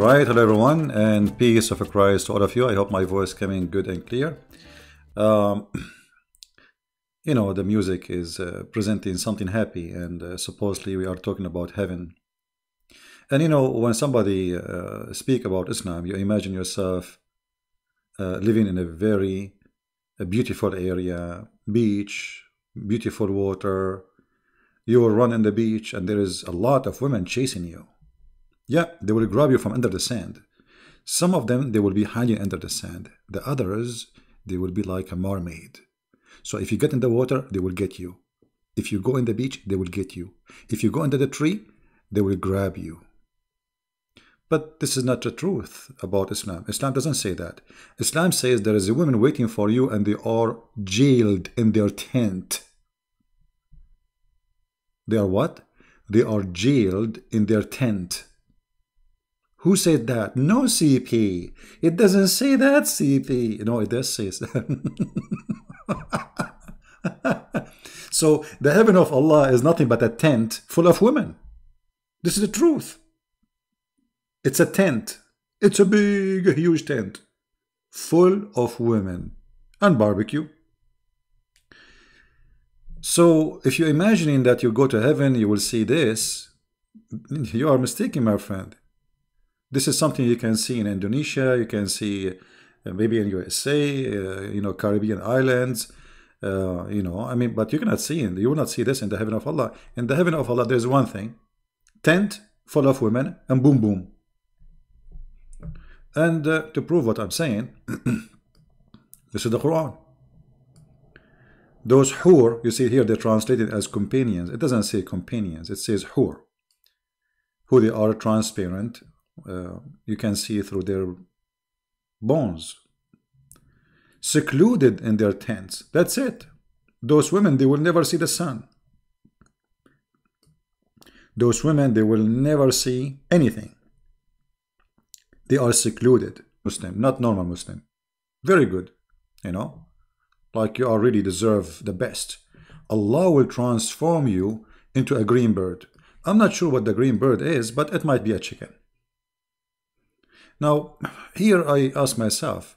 Right, hello everyone, and peace of Christ to all of you. I hope my voice coming good and clear. Um, you know, the music is uh, presenting something happy, and uh, supposedly we are talking about heaven. And you know, when somebody uh, speak about Islam, you imagine yourself uh, living in a very beautiful area, beach, beautiful water. You will run in the beach, and there is a lot of women chasing you yeah, they will grab you from under the sand. Some of them, they will be hiding under the sand. The others, they will be like a mermaid. So if you get in the water, they will get you. If you go in the beach, they will get you. If you go under the tree, they will grab you. But this is not the truth about Islam. Islam doesn't say that. Islam says there is a woman waiting for you and they are jailed in their tent. They are what? They are jailed in their tent. Who said that? No CP. It doesn't say that CP. No, it does say that. so the heaven of Allah is nothing but a tent full of women. This is the truth. It's a tent. It's a big, huge tent full of women and barbecue. So if you're imagining that you go to heaven, you will see this, you are mistaken, my friend. This is something you can see in Indonesia, you can see uh, maybe in USA, uh, you know, Caribbean islands, uh, you know, I mean, but you cannot see it. You will not see this in the heaven of Allah. In the heaven of Allah, there's one thing, tent full of women and boom, boom. And uh, to prove what I'm saying, this is the Quran. Those hur, you see here, they're translated as companions. It doesn't say companions, it says hur. Who they are transparent, Uh, you can see through their bones. Secluded in their tents. That's it. Those women they will never see the sun. Those women they will never see anything. They are secluded. Muslim not normal Muslim. Very good you know? Like you already deserve the best. Allah will transform you into a green bird. I'm not sure what the green bird is but it might be a chicken now, here I ask myself,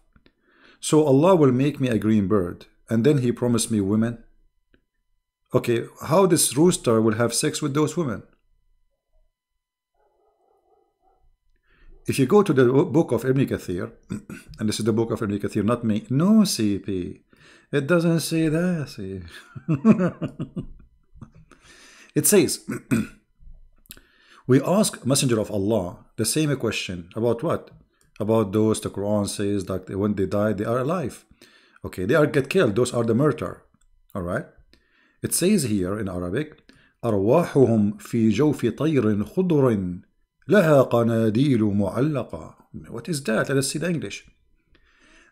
so Allah will make me a green bird, and then He promised me women? Okay, how this rooster will have sex with those women? If you go to the book of Ibn Kathir, and this is the book of Ibn Kathir, not me, no CP, it doesn't say that. It says, we ask Messenger of Allah the same question about what? About those the Quran says that when they die they are alive. Okay, they are get killed. Those are the murder. All right. It says here in Arabic, أرواحهم في جوف طير خضر لها قناديل معلقة. What is that? Let's see the English.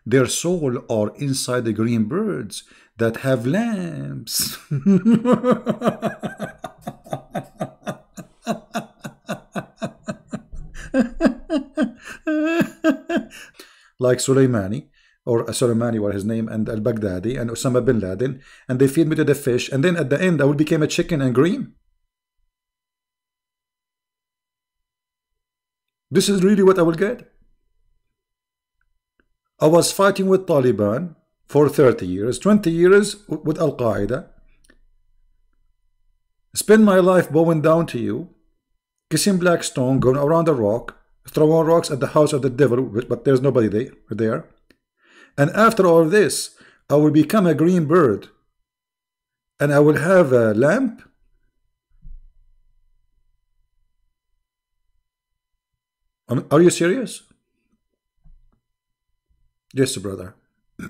Their soul are inside the green birds that have lamps. like Soleimani, or uh, Soleimani was his name, and al-Baghdadi, and Osama bin Laden, and they feed me to the fish, and then at the end I will become a chicken and green? This is really what I will get? I was fighting with Taliban for 30 years, 20 years with Al-Qaeda, spend my life bowing down to you, kissing black stone, going around the rock, throwing rocks at the house of the devil, but there's nobody there. And after all this, I will become a green bird, and I will have a lamp. Are you serious? Yes, brother.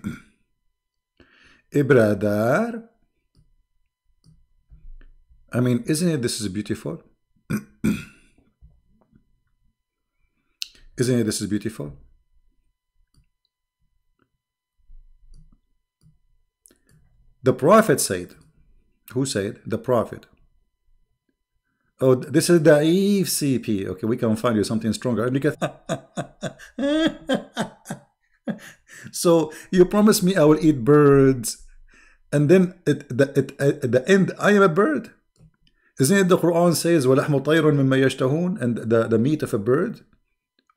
Eh, Ibradar. I mean, isn't it this is beautiful? Isn't it this is beautiful? The prophet said, who said? The prophet. Oh, this is the Eve CP. Okay, we can find you something stronger. so you promise me I will eat birds, and then at the, at, at the end I am a bird. Isn't it the Quran says وَلَحْمُ طَيْرٌ مِمَّا يَشْتَهُونَ and the, the meat of a bird?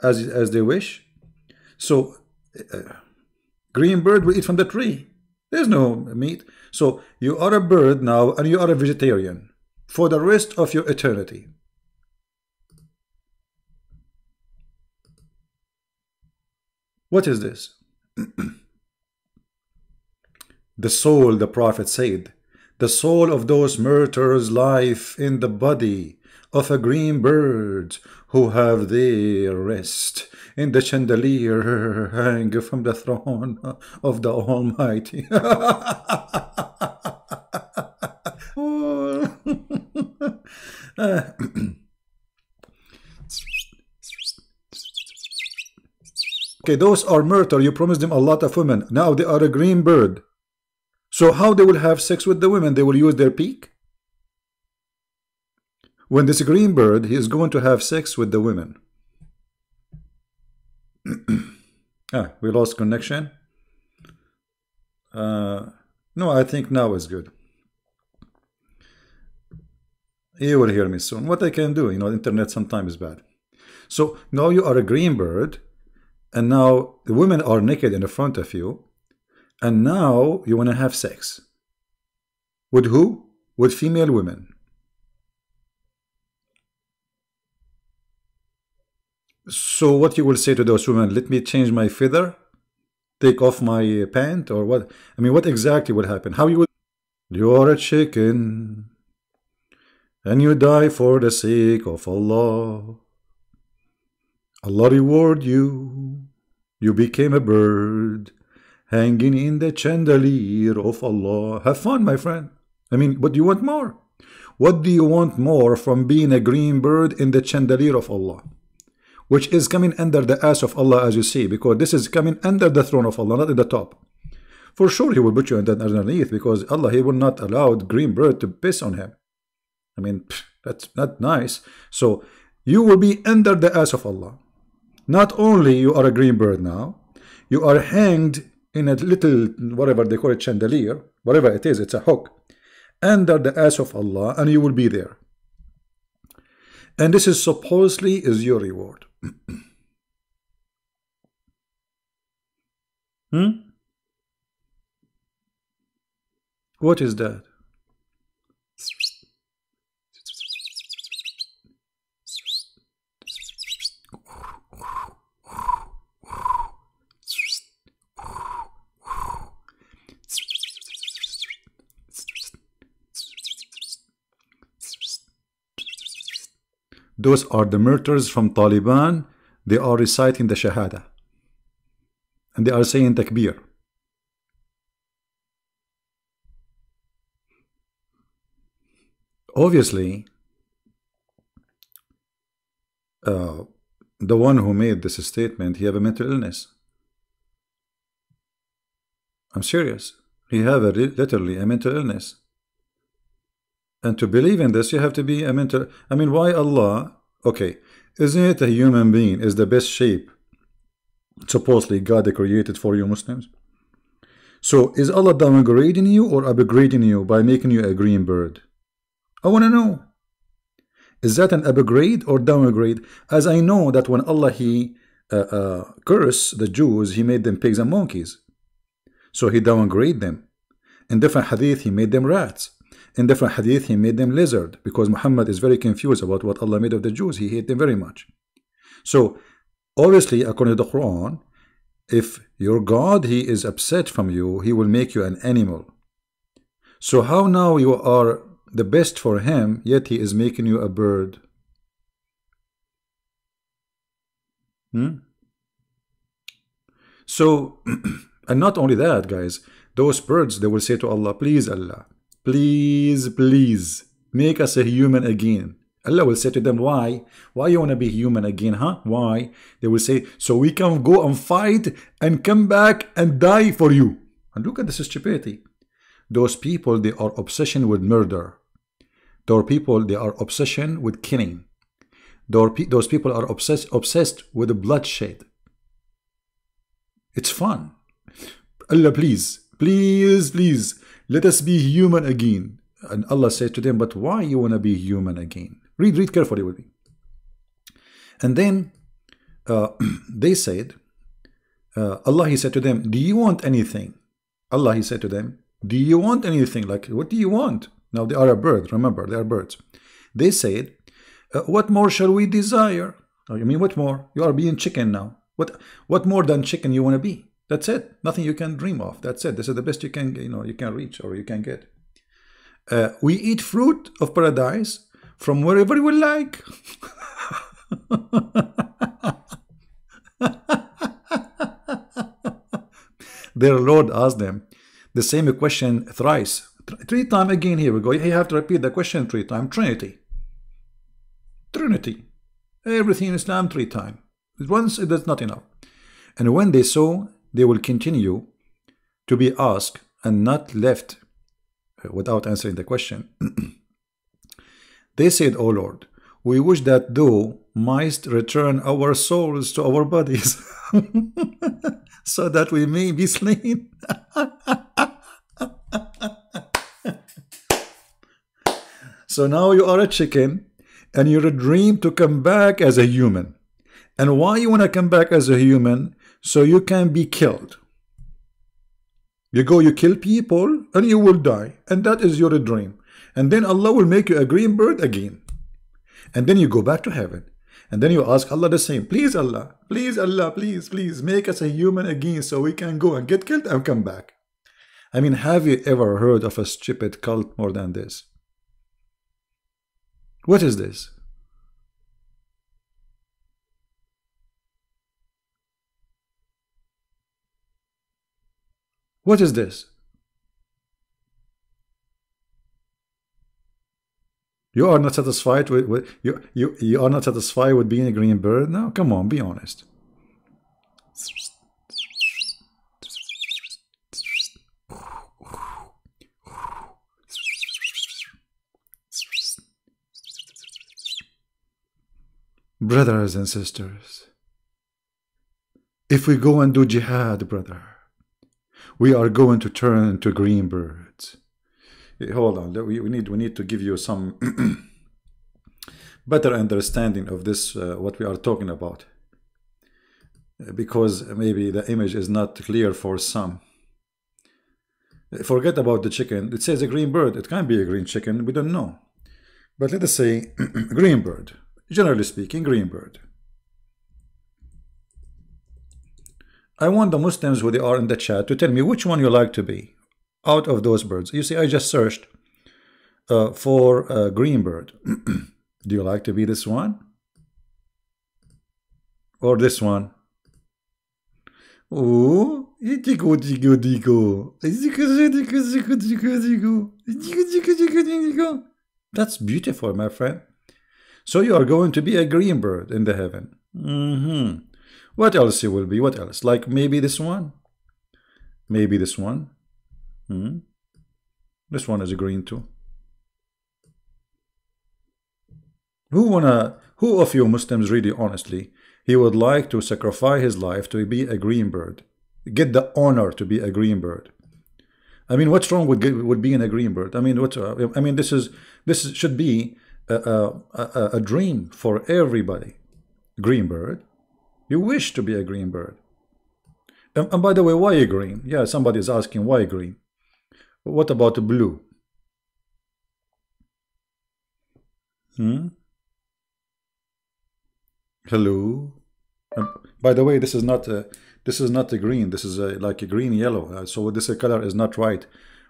as, as they wish. So, uh, green bird will eat from the tree. There's no meat. So, you are a bird now and you are a vegetarian for the rest of your eternity. What is this? the soul, the prophet said, the soul of those murderers life in the body of a green bird who have their rest in the chandelier hang from the throne of the Almighty. okay, those are murder. You promised them a lot of women. Now they are a green bird. So how they will have sex with the women? They will use their peak? When this green bird, he is going to have sex with the women. ah, we lost connection. Uh, no, I think now is good. You will hear me soon. What I can do, you know, internet sometimes is bad. So now you are a green bird, and now the women are naked in the front of you, and now you want to have sex. With who? With female women. So what you will say to those women, let me change my feather, take off my pant, or what? I mean, what exactly will happen? How you would? You are a chicken, and you die for the sake of Allah. Allah reward you. You became a bird, hanging in the chandelier of Allah. Have fun, my friend. I mean, what do you want more? What do you want more from being a green bird in the chandelier of Allah? Which is coming under the ass of Allah as you see, because this is coming under the throne of Allah, not in the top. For sure he will put you underneath because Allah, he will not allow green bird to piss on him. I mean, that's not nice. So you will be under the ass of Allah. Not only you are a green bird now, you are hanged in a little, whatever they call it, chandelier, whatever it is, it's a hook, under the ass of Allah, and you will be there. And this is supposedly is your reward. Hmm? What is that? Those are the murderers from Taliban. They are reciting the Shahada. And they are saying Takbir. Obviously, uh, the one who made this statement, he have a mental illness. I'm serious. He have a literally a mental illness. And to believe in this, you have to be a mental. I mean, why Allah? Okay, isn't it a human being is the best shape supposedly God created for you Muslims? So is Allah downgrading you or upgrading you by making you a green bird? I want to know. Is that an upgrade or downgrade? As I know that when Allah he uh, uh, cursed the Jews, he made them pigs and monkeys. So he downgraded them. In different hadith, he made them rats. In different hadith, he made them lizard because Muhammad is very confused about what Allah made of the Jews. He hate them very much. So, obviously, according to the Quran, if your God, he is upset from you, he will make you an animal. So how now you are the best for him, yet he is making you a bird? Hmm? So, and not only that, guys, those birds, they will say to Allah, please Allah, Please, please, make us a human again. Allah will say to them, why? Why you want to be human again, huh? Why? They will say, so we can go and fight and come back and die for you. And look at this stupidity. Those people, they are obsession with murder. Those people, they are obsession with killing. Those people are obsessed, obsessed with bloodshed. It's fun. Allah, please, please, please, let us be human again. And Allah said to them, but why you want to be human again? Read, read carefully with me. And then uh, they said, uh, Allah, He said to them, Do you want anything? Allah, He said to them, Do you want anything? Like, what do you want? Now, they are a bird, remember, they are birds. They said, uh, What more shall we desire? You mean, what more? You are being chicken now. What, what more than chicken you want to be? That's it. Nothing you can dream of. That's it. This is the best you can, you know, you can reach or you can get. Uh, we eat fruit of paradise from wherever we like. Their Lord asked them the same question thrice. Three times again, here we go. You have to repeat the question three times. Trinity. Trinity. Everything in Islam three times. Once it is not enough. And when they saw, they will continue to be asked and not left uh, without answering the question. they said, O Lord, we wish that thou mightst return our souls to our bodies so that we may be slain. so now you are a chicken and you're a dream to come back as a human. And why you want to come back as a human? So you can be killed. You go, you kill people, and you will die. And that is your dream. And then Allah will make you a green bird again. And then you go back to heaven. And then you ask Allah the same. Please, Allah, please, Allah, please, please, make us a human again so we can go and get killed and come back. I mean, have you ever heard of a stupid cult more than this? What is this? What is this? You are not satisfied with, with you, you you are not satisfied with being a green bird now? Come on, be honest. Brothers and sisters, if we go and do jihad, brother, we are going to turn into green birds. Eh, hold on, we, need we need to give you some better understanding of this uh, what we are talking about eh, because maybe the image is not clear for some. Eh, forget about the chicken. It says a green bird. It can be a green chicken. We don't know. But let us say green bird generally speaking, green bird. I want the Muslims who they are in the chat to tell me which one you like to be out of those birds. You see, I just searched uh, for a green bird. Do you like to be this one? Or this one? Oh, that's beautiful, my friend. So you are going to be a green bird in the heaven. Mm -hmm. What else you will be? What else? Like maybe this one? Maybe this one? Hmm? This one is a green too. Who wanna who of you Muslims really honestly he would like to sacrifice his life to be a green bird? Get the honor to be a green bird. I mean, what's wrong with with being a green bird? I mean, what? Uh, I mean, this is this should be a, a, a dream for everybody. Green bird. You wish to be a green bird. And, and by the way, why green? Yeah, somebody is asking why green. What about blue? Hmm? Hello. Um, by the way, this is not a this is not a green. This is a, like a green yellow. Uh, so this color is not right.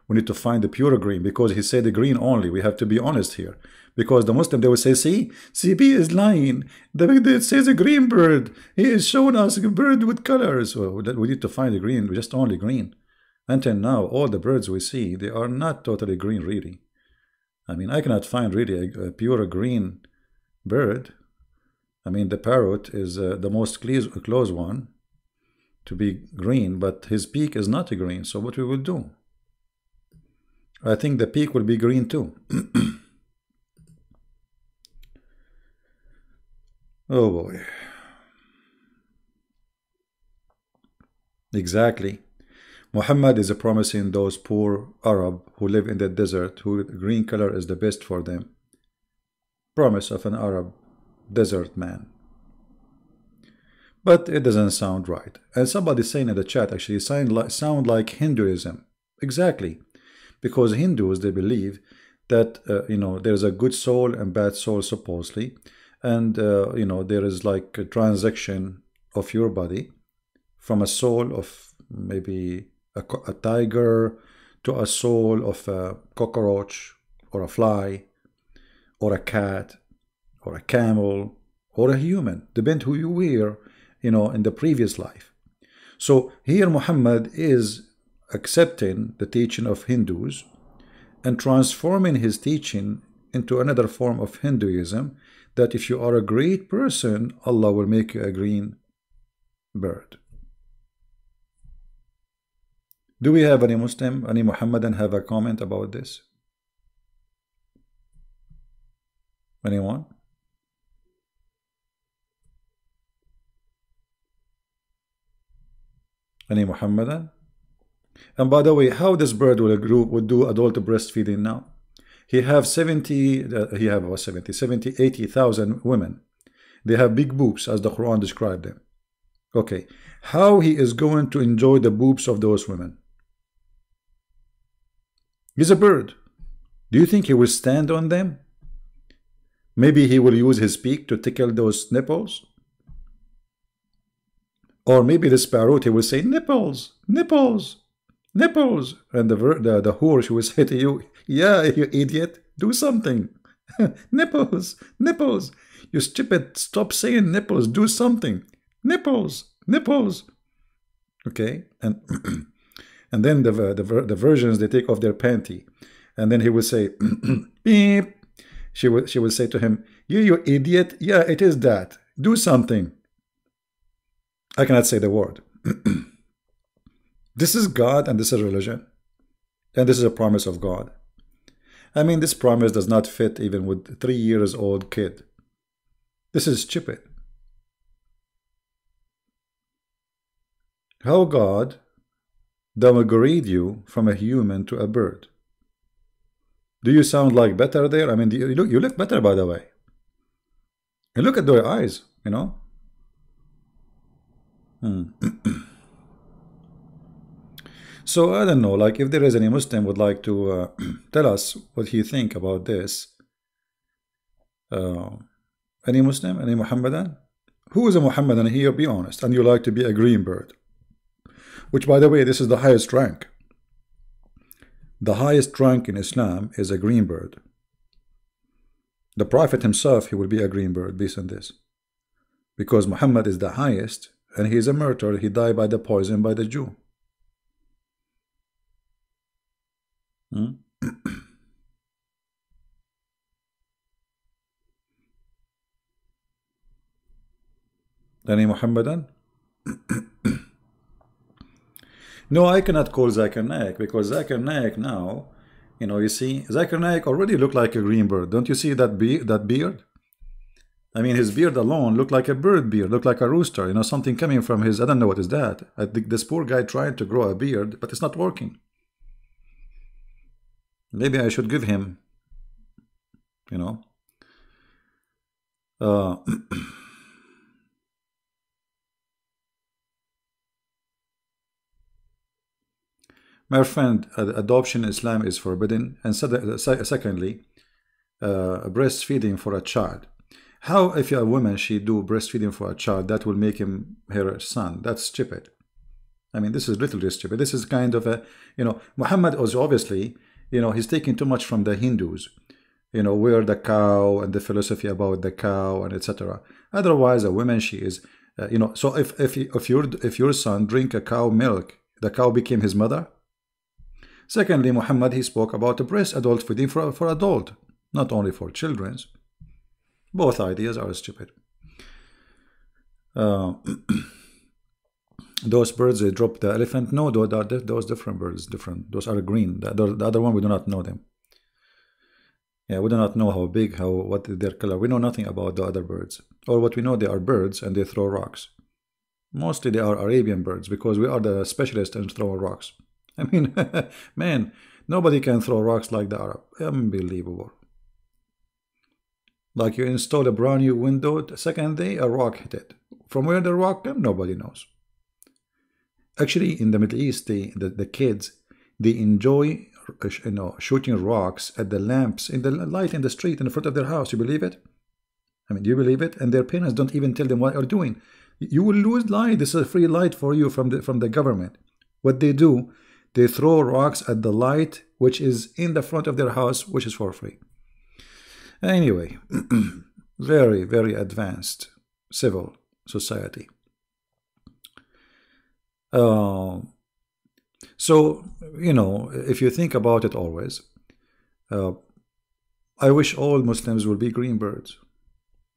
We need to find the pure green because he said the green only. We have to be honest here. Because the Muslim, they will say, see, CP is lying. The, it says a green bird. He is showing us a bird with colors. So we need to find the green, just only green. Until now, all the birds we see, they are not totally green, really. I mean, I cannot find really a, a pure green bird. I mean, the parrot is uh, the most close, close one to be green, but his beak is not a green. So what we will do? I think the peak will be green too. oh boy. Exactly. Muhammad is a promising those poor Arab who live in the desert who green color is the best for them. Promise of an Arab desert man. But it doesn't sound right. And somebody saying in the chat actually sound like, sound like Hinduism. Exactly. Because Hindus, they believe that, uh, you know, there's a good soul and bad soul supposedly. And, uh, you know, there is like a transaction of your body from a soul of maybe a, a tiger to a soul of a cockroach or a fly or a cat or a camel or a human, depend who you were, you know, in the previous life. So here Muhammad is accepting the teaching of Hindus and transforming his teaching into another form of Hinduism that if you are a great person, Allah will make you a green bird. Do we have any Muslim, any Muhammadan have a comment about this? Anyone? Any Muhammadan? And by the way, how this bird will would do adult breastfeeding now? He have 70, uh, he have about 70, 70, 80,000 women. They have big boobs as the Quran described them. Okay, how he is going to enjoy the boobs of those women? He's a bird. Do you think he will stand on them? Maybe he will use his beak to tickle those nipples? Or maybe the sparrow he will say, nipples, nipples, nipples. And the, the, the whore, she will say to you, yeah, you idiot, do something. nipples, nipples. You stupid, stop saying nipples, do something. Nipples, nipples. Okay, and and then the, the, the versions, they take off their panty. And then he will say, beep. She will, she will say to him, you, you idiot. Yeah, it is that. Do something. I cannot say the word. this is God and this is religion. And this is a promise of God. I mean, this promise does not fit even with three years old kid. This is stupid. How God downgrade you from a human to a bird? Do you sound like better there? I mean, you look, you look better, by the way. And look at their eyes, you know. Hmm. so I don't know, like if there is any Muslim would like to uh, tell us what he think about this. Uh, any Muslim, any Muhammadan? Who is a Muhammadan here? Be honest, and you like to be a green bird. Which, by the way, this is the highest rank. The highest rank in Islam is a green bird. The Prophet himself, he will be a green bird based on this. Because Muhammad is the highest, and he is a murderer. He died by the poison by the Jew. Hmm? Any Muhammadan? no, I cannot call Zakir Naik because Zakir Naik now, you know, you see, Zakir Naik already looked like a green bird. Don't you see that, be that beard? I mean, his beard alone looked like a bird beard, looked like a rooster, you know, something coming from his, I don't know what is that. I think this poor guy trying to grow a beard, but it's not working. Maybe I should give him, you know. Uh, my friend, adoption in Islam is forbidden. And secondly, uh, breastfeeding for a child how if you're a woman she do breastfeeding for a child that will make him her son? That's stupid. I mean, this is literally stupid. This is kind of a, you know, Muhammad was obviously, you know, he's taking too much from the Hindus, you know, where the cow and the philosophy about the cow and etc. Otherwise, a woman she is, uh, you know, so if if if your if your son drink a cow milk, the cow became his mother. Secondly, Muhammad he spoke about the breast adult feeding for for adult, not only for children's. Both ideas are stupid. Uh, those birds they drop the elephant. No, those are those different birds. Different. Those are green. The, the other one we do not know them. Yeah, we do not know how big, how what their color. We know nothing about the other birds. Or what we know, they are birds and they throw rocks. Mostly they are Arabian birds because we are the specialists in throwing rocks. I mean, man, nobody can throw rocks like the Arab. Unbelievable. Like you install a brand new window, the second day a rock hit it. From where the rock came, nobody knows. Actually, in the Middle East, the, the, the kids, they enjoy uh, you know, shooting rocks at the lamps in the light in the street in front of their house. You believe it? I mean, do you believe it? And their parents don't even tell them what they're doing. You will lose light. This is a free light for you from the from the government. What they do, they throw rocks at the light which is in the front of their house, which is for free. Anyway, very, very advanced civil society. Uh, so, you know, if you think about it always, uh, I wish all Muslims would be green birds.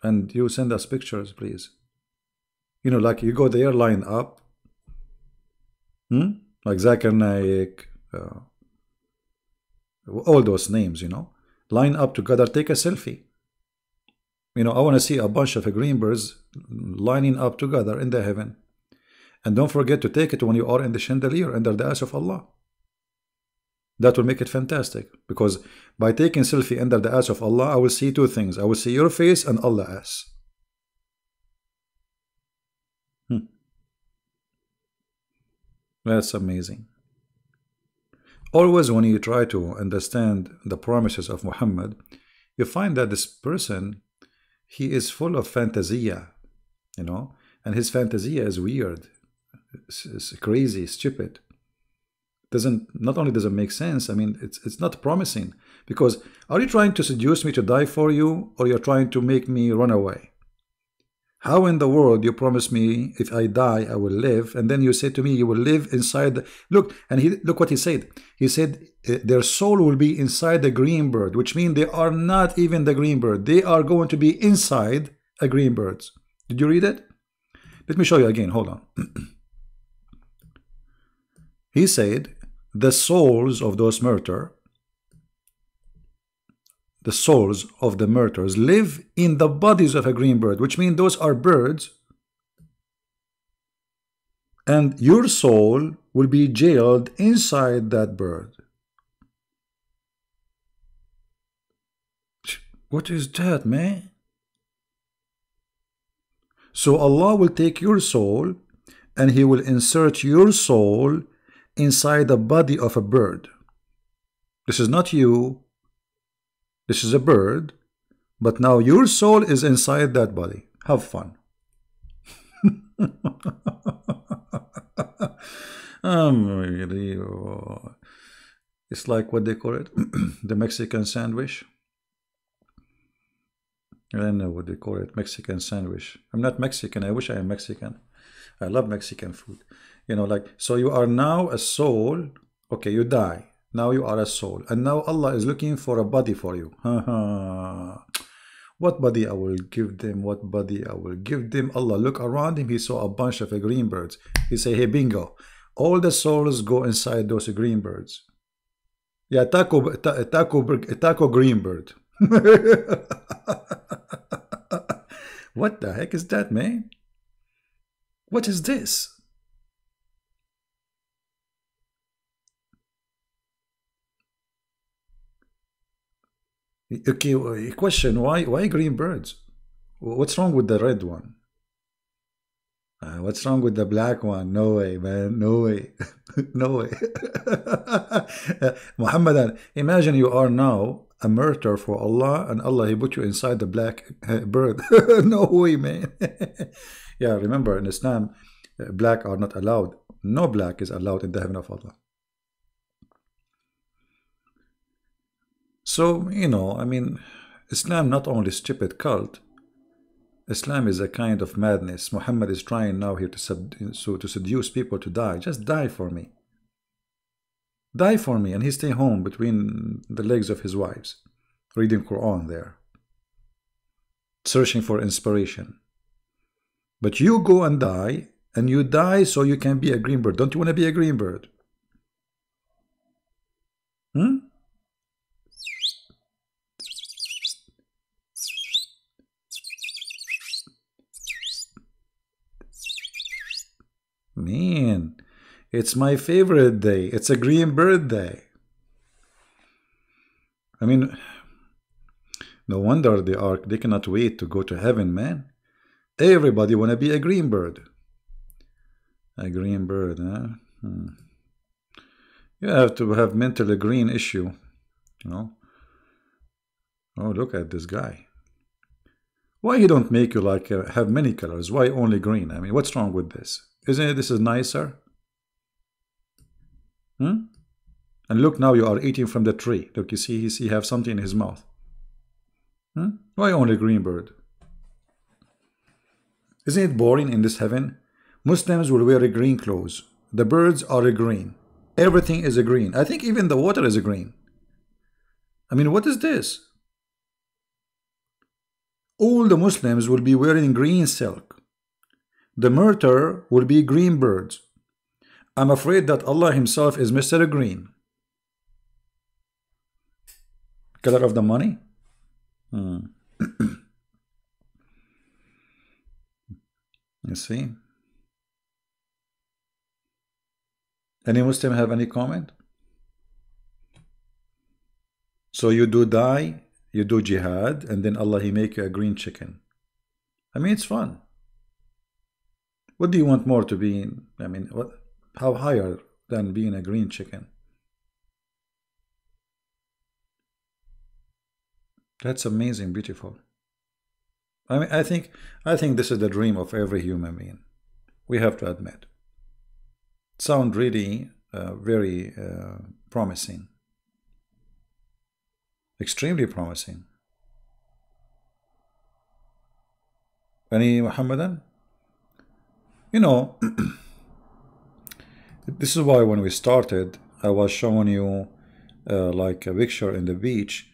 And you send us pictures, please. You know, like you go there, line up. Hmm? Like Zakir Naik, uh, all those names, you know. Line up together, take a selfie. You know, I want to see a bunch of green birds lining up together in the heaven. And don't forget to take it when you are in the chandelier under the eyes of Allah. That will make it fantastic. Because by taking selfie under the eyes of Allah, I will see two things. I will see your face and Allah's ass. Hmm. That's amazing. Always when you try to understand the promises of Muhammad, you find that this person, he is full of fantasia, you know, and his fantasia is weird, it's, it's crazy, stupid. Doesn't not only does it make sense, I mean, it's it's not promising because are you trying to seduce me to die for you, or you're trying to make me run away? How in the world you promise me if I die I will live, and then you say to me you will live inside? The, look, and he look what he said. He said uh, their soul will be inside the green bird, which means they are not even the green bird. They are going to be inside a green bird. Did you read it? Let me show you again. Hold on. he said the souls of those murder the souls of the murderers live in the bodies of a green bird, which means those are birds. And your soul will be jailed inside that bird. What is that, man? So Allah will take your soul and He will insert your soul inside the body of a bird. This is not you, this is a bird, but now your soul is inside that body. Have fun. oh. It's like what they call it, the Mexican sandwich. I don't know what they call it, Mexican sandwich. I'm not Mexican. I wish I am Mexican. I love Mexican food. You know, like, so you are now a soul. Okay, you die. Now you are a soul. And now Allah is looking for a body for you. what body I will give them? What body I will give them? Allah look around him. He saw a bunch of green birds. He say, hey, bingo. All the souls go inside those green birds. Yeah, taco, ta taco, taco green bird. what the heck is that, man? What is this? Okay, question: Why why green birds? What's wrong with the red one? Uh, what's wrong with the black one? No way, man. No way. no way. Muhammad, imagine you are now a murderer for Allah and Allah, He put you inside the black uh, bird. no way, man. yeah, remember in Islam, uh, black are not allowed. No black is allowed in the heaven of Allah. So, you know, I mean, Islam not only stupid cult, Islam is a kind of madness. Muhammad is trying now here to, sub, so to seduce people to die. Just die for me. Die for me. And he stay home between the legs of his wives, reading Quran there, searching for inspiration. But you go and die, and you die so you can be a green bird. Don't you want to be a green bird? Hmm? Man, it's my favorite day. It's a green bird day. I mean, No wonder they are they cannot wait to go to heaven, man. Everybody wanna be a green bird. A green bird, huh? Hmm. You have to have mentally green issue, you know. Oh, look at this guy. Why he don't make you like uh, have many colors? Why only green? I mean, what's wrong with this? Isn't it this is nicer? Hmm? And look, now you are eating from the tree. Look, you see, he see have something in his mouth. Hmm? Why only green bird? Isn't it boring in this heaven? Muslims will wear green clothes. The birds are green. Everything is a green. I think even the water is a green. I mean, what is this? All the Muslims will be wearing green silk. The murder will be green birds. I'm afraid that Allah himself is Mr. Green. Color of the money? Hmm. you see? Any Muslim have any comment? So you do die, you do jihad, and then Allah He make you a green chicken. I mean, it's fun. What do you want more to be? in? I mean, what? How higher than being a green chicken? That's amazing, beautiful. I mean, I think, I think this is the dream of every human being. We have to admit. Sound really uh, very uh, promising. Extremely promising. Any Muhammadan? You know, this is why when we started, I was showing you uh, like a picture in the beach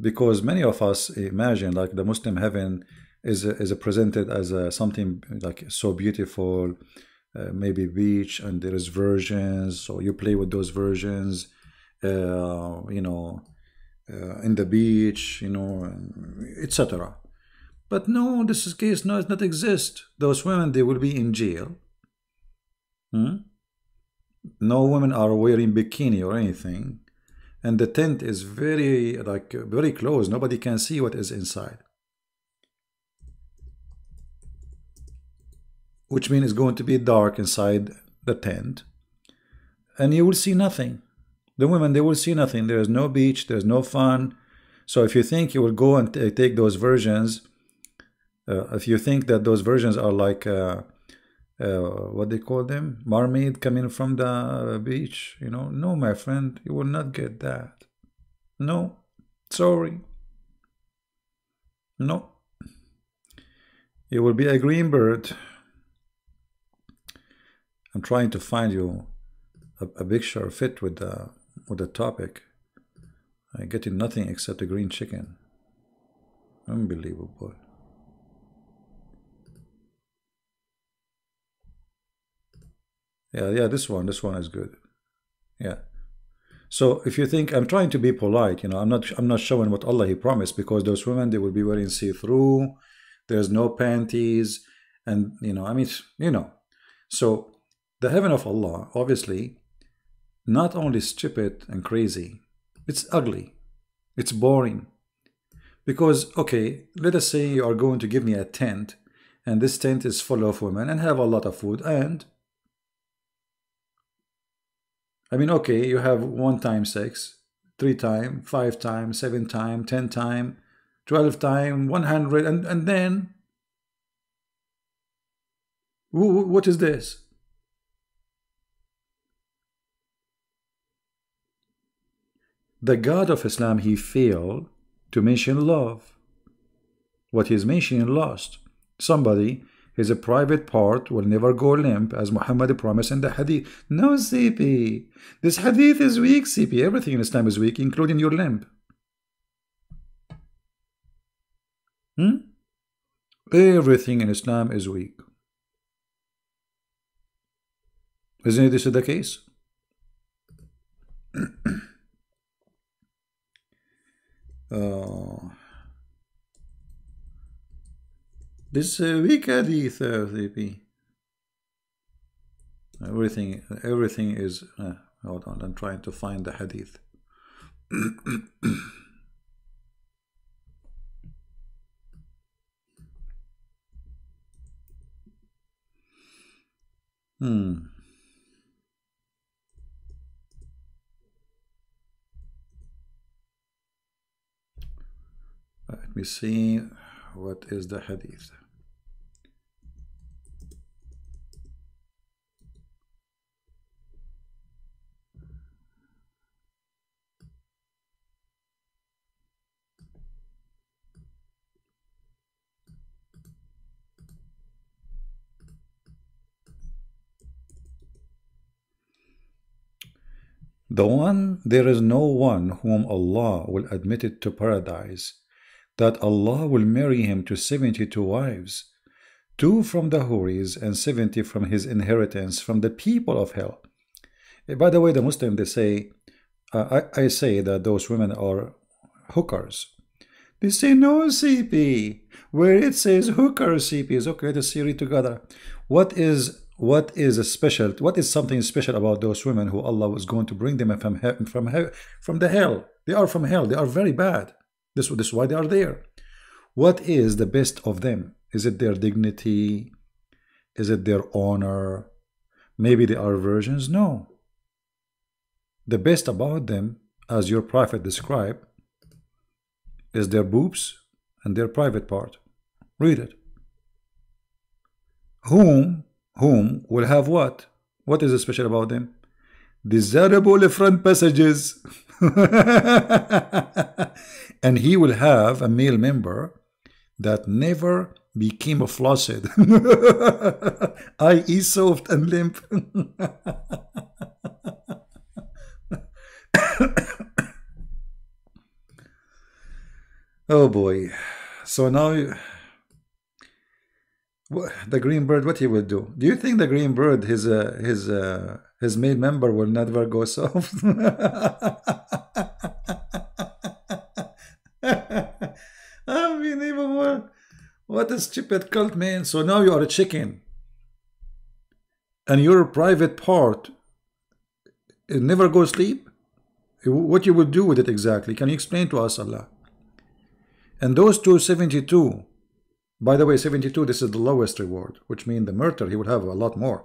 because many of us imagine like the Muslim heaven is is presented as a, something like so beautiful, uh, maybe beach, and there is versions, so you play with those versions, uh, you know, uh, in the beach, you know, etc. But no, this is case no, it not exist. Those women they will be in jail. Hmm? No women are wearing bikini or anything. And the tent is very like very close. Nobody can see what is inside. Which means it's going to be dark inside the tent. And you will see nothing. The women they will see nothing. There is no beach there's no fun. So if you think you will go and take those versions if you think that those versions are like uh, uh, what they call them? Mermaid coming from the beach you know? No my friend you will not get that. No. Sorry. No. It will be a green bird. I'm trying to find you a, a picture fit with the with the topic. I'm getting nothing except a green chicken. Unbelievable Yeah, yeah, this one, this one is good. Yeah. So if you think I'm trying to be polite, you know, I'm not I'm not showing what Allah He promised because those women they will be wearing see-through, there's no panties, and you know, I mean, you know. So the heaven of Allah, obviously, not only stupid and crazy, it's ugly, it's boring. Because okay, let us say you are going to give me a tent, and this tent is full of women and have a lot of food, and I mean, okay, you have one time six, three time, five time, seven time, ten time, twelve time, one hundred, and and then what is this? The God of Islam, he failed to mention love. What he's mentioning lost. Somebody his private part will never go limp, as Muhammad promised in the hadith. No, CP. This hadith is weak, CP. Everything in Islam is weak, including your limp. Hmm? Everything in Islam is weak. Isn't this the case? uh, This uh, week at the P. Everything, everything is. Uh, hold on, I'm trying to find the hadith. hmm. Let me see what is the hadith. The one, there is no one whom Allah will admit it to paradise, that Allah will marry him to 72 wives, two from the Houris and 70 from his inheritance from the people of hell. Eh, by the way, the Muslim, they say, uh, I, I say that those women are hookers. They say, no, CP. Where it says hookers, CP is okay, let's see it together. What is what is a special what is something special about those women who Allah was going to bring them from from from the hell? They are from hell. They are very bad. This, this is why they are there. What is the best of them? Is it their dignity? Is it their honor? Maybe they are virgins? No. The best about them as your prophet described is their boobs and their private part. Read it. Whom whom will have what? What is special about them? Desirable front passages. and he will have a male member that never became a flaccid, i.e. soft and limp. oh boy. So now the green bird, what he will do? Do you think the green bird, his uh, his uh, his main member, will never go soft? I mean, even more. What a stupid cult, man! So now you are a chicken, and your private part it never goes sleep. What you will do with it exactly? Can you explain to us, Allah? And those 272 by the way, 72, this is the lowest reward, which means the murder, he would have a lot more.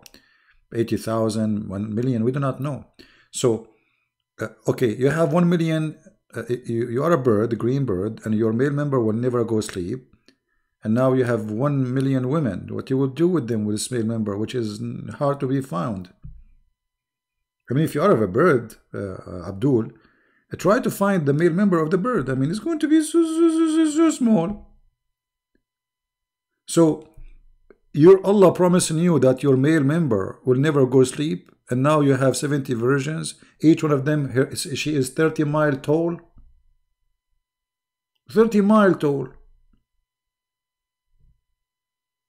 80,000, 1 million, we do not know. So, uh, okay, you have 1 million, uh, you, you are a bird, a green bird, and your male member will never go sleep. And now you have 1 million women. What you will do with them with this male member, which is hard to be found. I mean, if you are of a bird, uh, uh Abdul, uh, try to find the male member of the bird. I mean, it's going to be so, so, so, so small. So your Allah promising you that your male member will never go sleep and now you have 70 virgins. Each one of them she is 30 mile tall. 30 mile tall.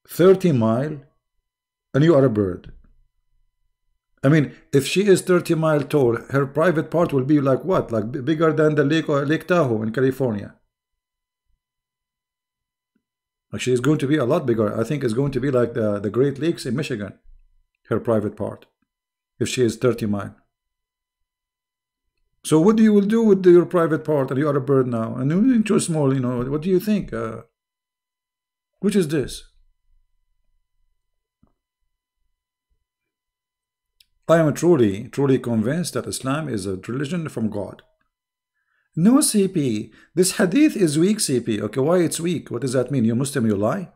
30 mile and you are a bird. I mean if she is 30 mile tall her private part will be like what? Like bigger than the lake, lake Tahoe in California Actually, it's going to be a lot bigger. I think it's going to be like the, the Great Lakes in Michigan, her private part, if she is 30 mile. So what do you will do with your private part and you are a bird now and you're too small, you know, what do you think? Uh, which is this? I am truly, truly convinced that Islam is a religion from God. No CP. This hadith is weak CP. Okay, why it's weak? What does that mean? You Muslim, you lie?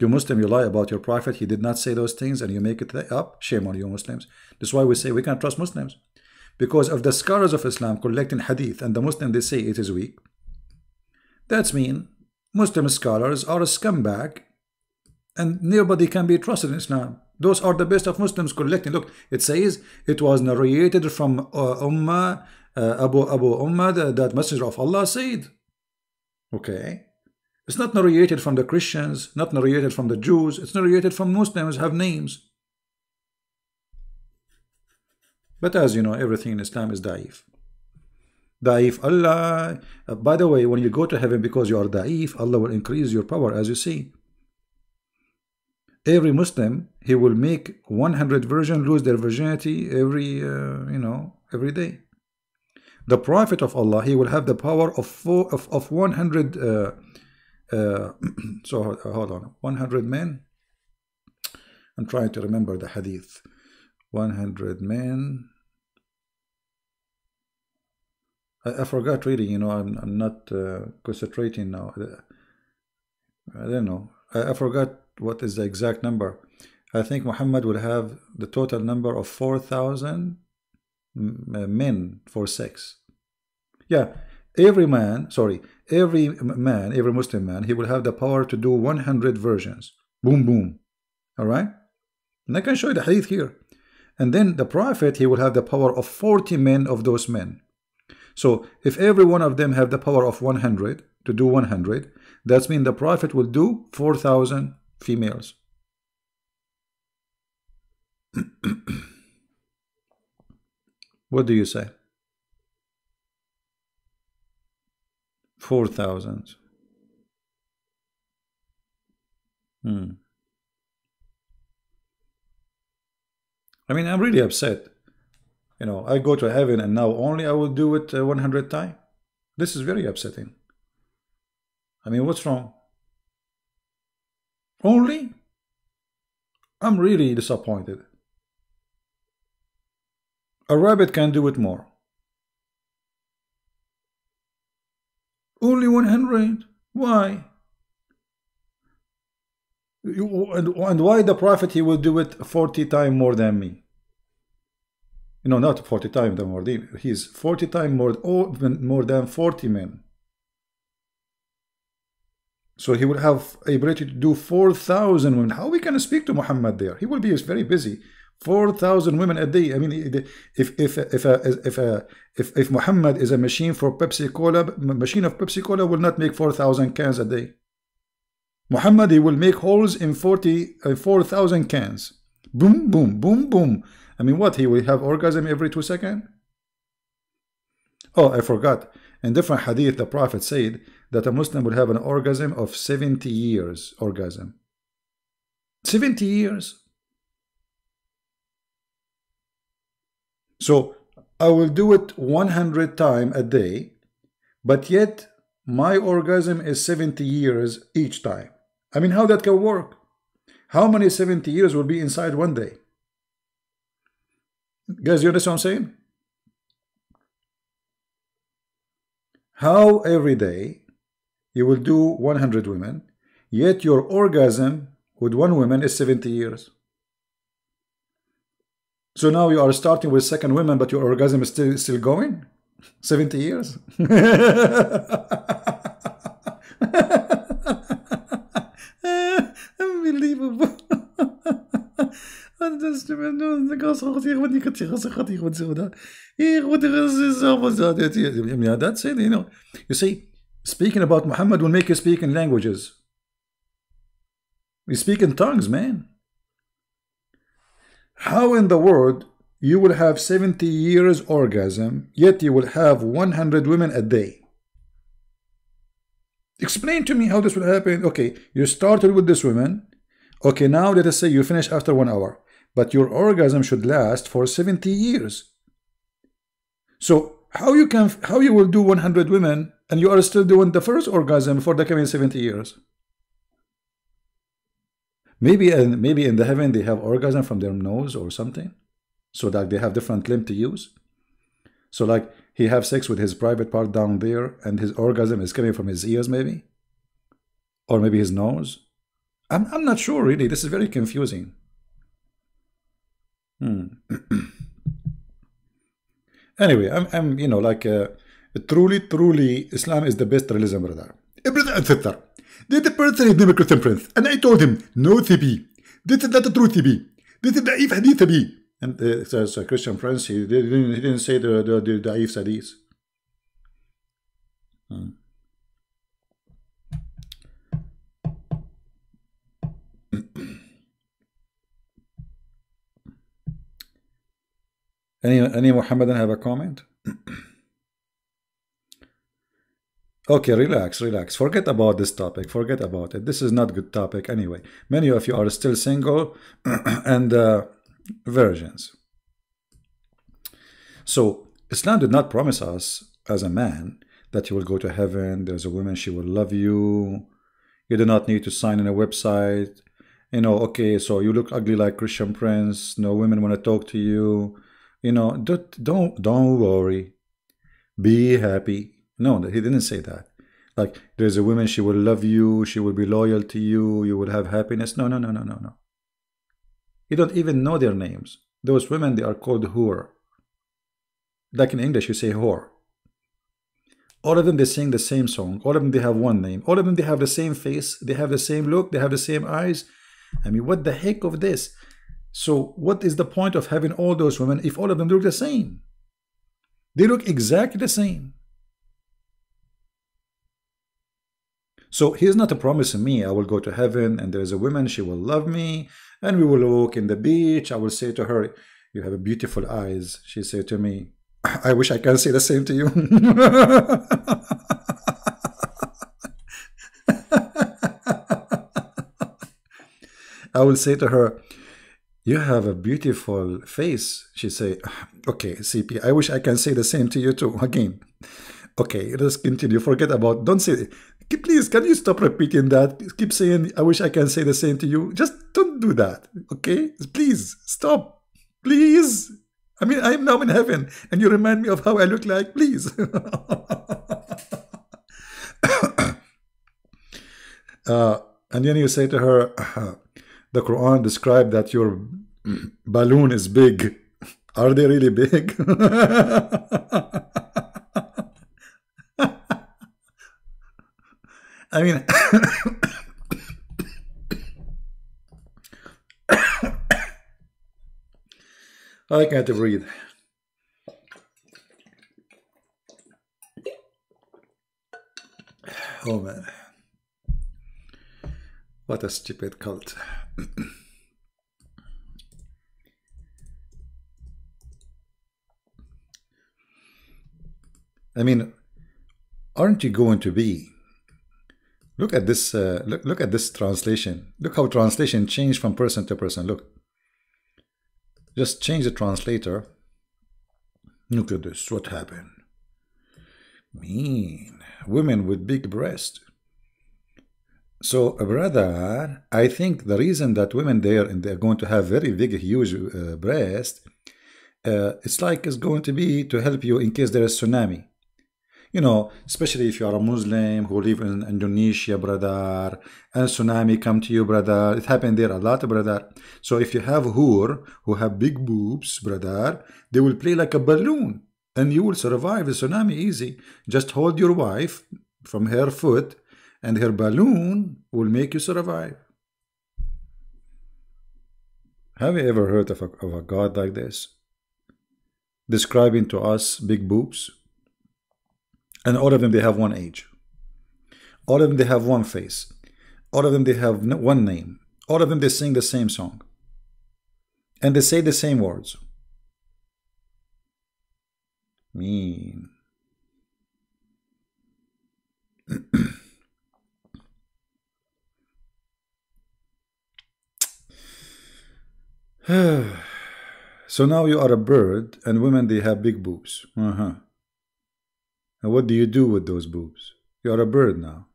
You Muslim, you lie about your prophet. He did not say those things and you make it up. Shame on you Muslims. That's why we say we can't trust Muslims. Because of the scholars of Islam collecting hadith and the Muslim they say it is weak. That's mean Muslim scholars are a scumbag and nobody can be trusted in Islam. Those are the best of Muslims collecting. Look, it says it was narrated from uh, Ummah uh, Abu Abu Ummad, that messenger of Allah said. Okay. It's not narrated from the Christians, not narrated from the Jews, it's narrated from Muslims have names. But as you know, everything in Islam is da'if. Da'if, Allah, uh, by the way, when you go to heaven because you are da'if, Allah will increase your power as you see. Every Muslim, he will make 100 virgin lose their virginity every, uh, you know, every day the Prophet of Allah, he will have the power of four, of, of 100, uh, uh, so hold on, 100 men. I'm trying to remember the hadith. 100 men. I, I forgot reading, you know, I'm, I'm not uh, concentrating now. I don't know. I, I forgot what is the exact number. I think Muhammad would have the total number of 4,000 uh, Uh, men for sex. Yeah, every man, sorry, every man, every Muslim man, he will have the power to do 100 versions. Boom, boom. All right? And I can show you the hadith here. And then the prophet, he will have the power of 40 men of those men. So if every one of them have the power of 100 to do 100, that means the prophet will do 4,000 females. what do you say? 4,000. Hmm. I mean, I'm really upset. You know, I go to heaven and now only I will do it uh, 100 times. This is very upsetting. I mean, what's wrong? Only? I'm really disappointed. A rabbit can do it more. Only 100? Why? and, and why the prophet he will do it 40 times more than me you know not 40 times more than he's 40 times more oh, more than 40 men so he will have ability to do 4,000 women. How we can speak to Muhammad there? He will be very busy. 4,000 women a day. I mean, if if if if if if Muhammad is a machine for Pepsi Cola, machine of Pepsi Cola will not make 4,000 cans a day. Muhammad he will make holes in 40 uh, 4,000 cans. Boom, boom, boom, boom. I mean, what? He will have orgasm every two seconds? Oh, I forgot. In different hadith, the Prophet said that a Muslim would have an orgasm of 70 years orgasm. 70 years. So I will do it 100 times a day, but yet my orgasm is 70 years each time. I mean, how that can work? How many 70 years will be inside one day? Guys, you understand what I'm saying? How every day you will do 100 women, yet your orgasm with one woman is 70 years. So now you are starting with second woman, but your orgasm is still, still going? 70 years? unbelievable. That's it, you know. You see, speaking about Muhammad will make you speak in languages. We speak in tongues, man. How in the world you will have 70 years orgasm, yet you will have 100 women a day? Explain to me how this will happen. Okay, you started with this woman, Okay, now let us say you finish after one hour, but your orgasm should last for 70 years. So how you can how you will do 100 women and you are still doing the first orgasm for the coming 70 years? Maybe and maybe in the heaven they have orgasm from their nose or something, so that they have different limb to use. So like he have sex with his private part down there, and his orgasm is coming from his ears, maybe, or maybe his nose I'm, I'm not sure really. This is very confusing. Hmm. anyway, I'm, I'm, you know, like, uh, truly, truly, Islam is the best religion, brother. And sister, the person is named Christian Prince, and I told him, no TB. This is not a true TB. This is the If Hadith TB. And uh, so, so Christian Prince, he didn't, he didn't say the, the, the, the Hadith. Hmm. Any any Muhammadan have a comment? Okay, relax, relax. Forget about this topic. Forget about it. This is not good topic anyway. Many of you are still single and uh, virgins. So Islam did not promise us as a man that you will go to heaven. There's a woman, she will love you. You do not need to sign in a website you know, okay, so you look ugly like Christian Prince. No women want to talk to you. You know, don't don't don't worry. Be happy. No, he didn't say that. Like there's a woman, she will love you, she will be loyal to you, you will have happiness. No, no, no, no, no, no. You don't even know their names. Those women, they are called whore. Like in English, you say whore. All of them, they sing the same song. All of them, they have one name. All of them, they have the same face. They have the same look. They have the same eyes. I mean, what the heck of this? So what is the point of having all those women if all of them look the same? They look exactly the same. So he's not promising me I will go to heaven and there's a woman, she will love me, and we will walk in the beach. I will say to her, You have beautiful eyes. She said to me, I wish I can say the same to you. I will say to her, You have a beautiful face. She say, Okay, CP, I wish I can say the same to you too. Again. Okay, let's continue. Forget about, don't say, please, can you stop repeating that? Keep saying, I wish I can say the same to you. Just don't do that. Okay? Please, stop. Please. I mean, I'm now in heaven and you remind me of how I look like. Please. uh, and then you say to her, the Quran described that your balloon is big. Are they really big? I mean, I can't breathe. Oh man. What a stupid cult. I mean, aren't you going to be Look at this. Uh, look, look at this translation. Look how translation changed from person to person. Look. Just change the translator. Look at this. What happened? Mean. Women with big breast. So, brother, I think the reason that women there and they're going to have very big, huge uh, breast, uh, it's like it's going to be to help you in case there is tsunami you know, especially if you are a Muslim who live in Indonesia, brother, and tsunami come to you, brother. It happened there a lot, brother. So if you have hur who have big boobs, brother, they will play like a balloon and you will survive the tsunami easy. Just hold your wife from her foot and her balloon will make you survive. Have you ever heard of a, of a God like this? Describing to us big boobs? And all of them they have one age. All of them they have one face. All of them they have one name. All of them they sing the same song. And they say the same words. Mean. So now you are a bird and women they have big boobs. Uh-huh and what do you do with those boobs? You're a bird now.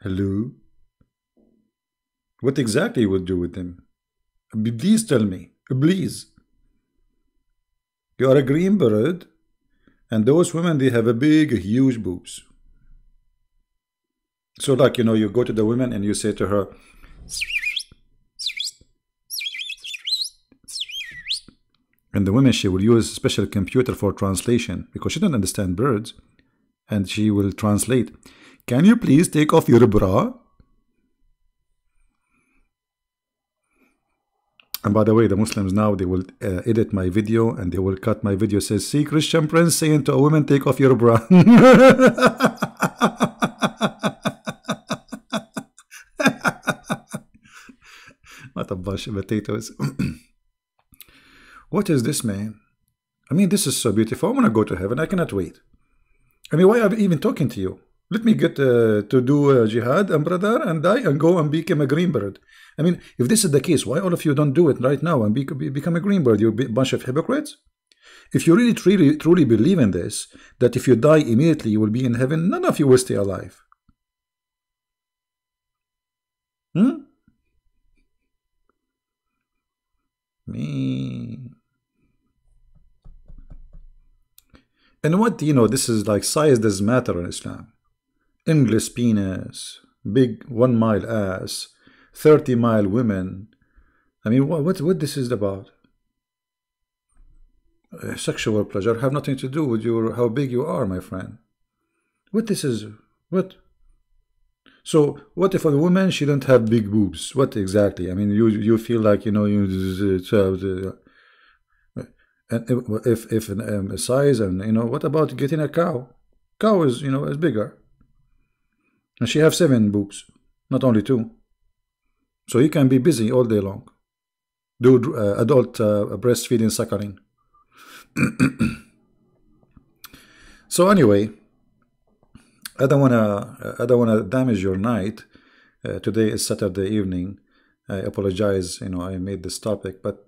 Hello? What exactly you would do with them? Please tell me. Please. You are a green bird, and those women, they have a big, huge boobs. So like, you know, you go to the women and you say to her, And the women she will use a special computer for translation because she don't understand birds. And she will translate. Can you please take off your bra? And by the way, the Muslims now, they will uh, edit my video and they will cut my video. says, see Christian Prince saying to a woman, take off your bra. what a bunch of potatoes. What is this, man? I mean, this is so beautiful. I want to go to heaven. I cannot wait. I mean, why am I even talking to you? Let me get uh, to do uh, jihad and brother and die and go and become a green bird. I mean, if this is the case, why all of you don't do it right now and be, be, become a green bird? You're a bunch of hypocrites. If you really truly, truly believe in this, that if you die immediately you will be in heaven, none of you will stay alive. Hmm? Me. And what, you know, this is like size doesn't matter in Islam. English penis, big one mile ass, 30 mile women. I mean, what, what, what this is about? Uh, sexual pleasure have nothing to do with your how big you are, my friend. What this is? What? So what if a woman she don't have big boobs? What exactly? I mean, you you feel like you know you if if an, um, a size and you know what about getting a cow? Cow is you know is bigger, and she have seven boobs, not only two. So you can be busy all day long. Do uh, adult uh, breastfeeding, suckling. so anyway, I don't wanna I don't wanna damage your night. Uh, today is Saturday evening. I apologize. You know I made this topic, but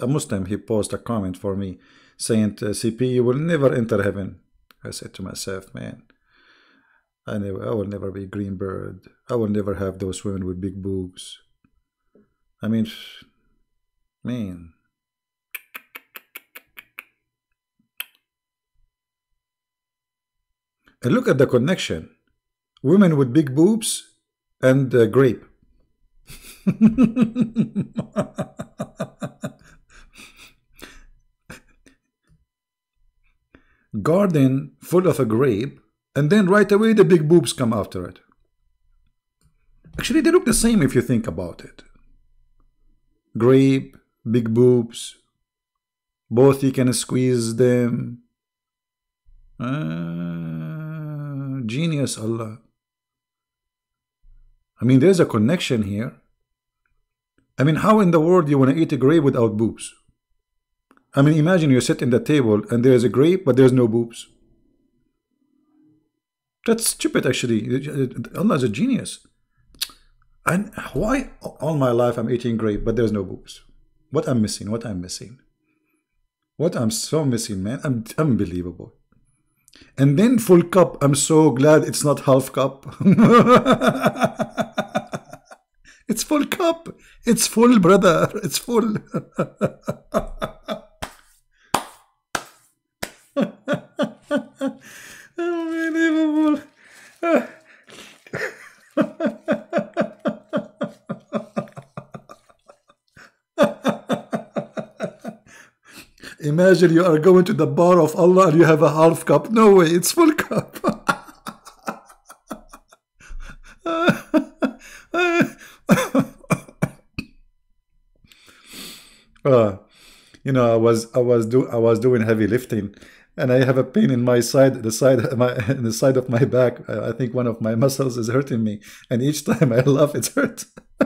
a Muslim, he posted a comment for me saying, CP, you will never enter heaven. I said to myself, man, I, never, I will never be green bird. I will never have those women with big boobs. I mean, man. And look at the connection. Women with big boobs and uh, grape. garden full of a grape, and then right away the big boobs come after it. Actually, they look the same if you think about it. Grape, big boobs, both you can squeeze them. Uh, genius, Allah. I mean, there's a connection here. I mean, how in the world you want to eat a grape without boobs? I mean, imagine you sit in the table and there's a grape, but there's no boobs. That's stupid, actually. Allah is a genius. And why all my life I'm eating grape, but there's no boobs? What I'm missing? What I'm missing? What I'm so missing, man. I'm unbelievable. And then full cup. I'm so glad it's not half cup. it's full cup. It's full, brother. It's full. Unbelievable. Imagine you are going to the bar of Allah and you have a half cup. No way, it's full cup. uh, you know, I was I was do I was doing heavy lifting and I have a pain in my side, the side, my in the side of my back. Uh, I think one of my muscles is hurting me, and each time I laugh, it's hurt.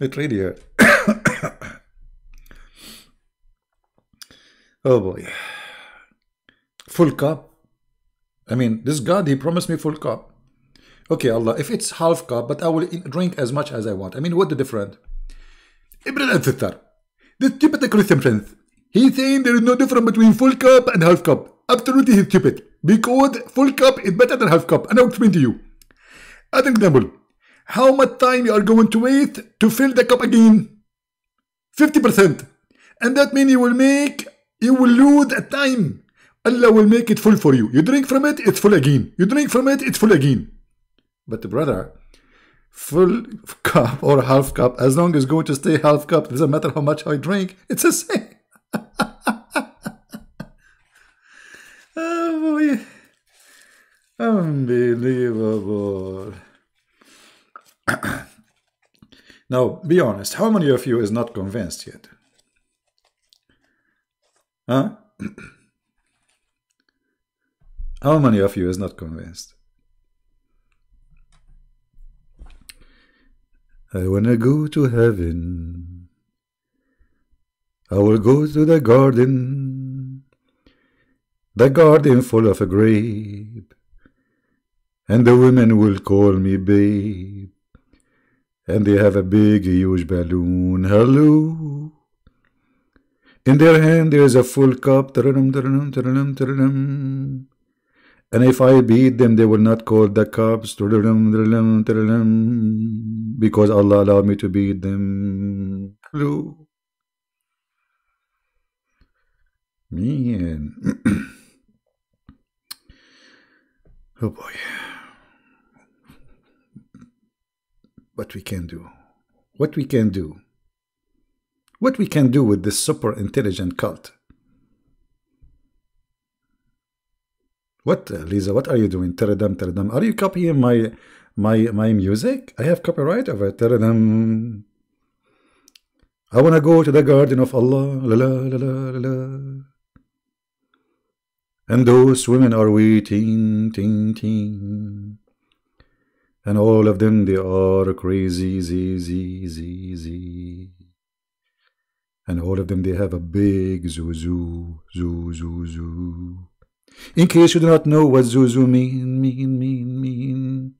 it really hurt. oh boy, full cup. I mean, this God, He promised me full cup. Okay, Allah, if it's half cup, but I will drink as much as I want. I mean, what the difference? Ibn al-Thittar, the stupid Christian friends, he's saying there is no difference between full cup and half cup. Absolutely he's stupid. Because full cup is better than half cup. And I'll explain to you. As an example, how much time you are going to wait to fill the cup again? 50%. And that means you will make, you will lose a time. Allah will make it full for you. You drink from it, it's full again. You drink from it, it's full again. But the brother, full cup or half cup, as long as going to stay half cup, doesn't matter how much I drink, it's the same. oh boy. Unbelievable. now, be honest, how many of you is not convinced yet? Huh? how many of you is not convinced? I wanna go to heaven. I will go to the garden, the garden full of a grape, and the women will call me babe, and they have a big, huge balloon, hello. In their hand there is a full cup, And if I beat them, they will not call the cops because Allah allowed me to beat them. Hello. Man. oh boy. What we can do. What we can do. What we can do with this super intelligent cult. What, uh, Lisa? What are you doing? Teredam, teredam. Are you copying my my my music? I have copyright of it. Teredam. I want to go to the garden of Allah. La, la, la, la, la. And those women are waiting, ting, ting. And all of them, they are crazy, z, z, z, z. And all of them, they have a big zoo, zoo, zoo, zoo, zoo. In case you do not know what Zuzu mean, mean, mean, mean,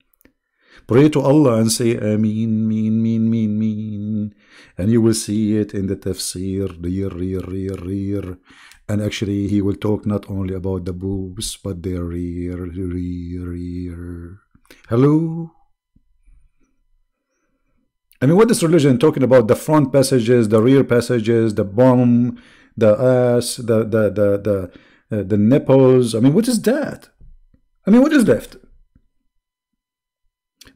pray to Allah and say Ameen, mean, mean, mean, mean, and you will see it in the tafsir, rear, rear, rear, rear. And actually, he will talk not only about the boobs, but their rear, rear, rear. Hello? I mean, what is religion talking about? The front passages, the rear passages, the bum, the ass, the, the, the, the, uh, the nipples. I mean, what is that? I mean, what is left?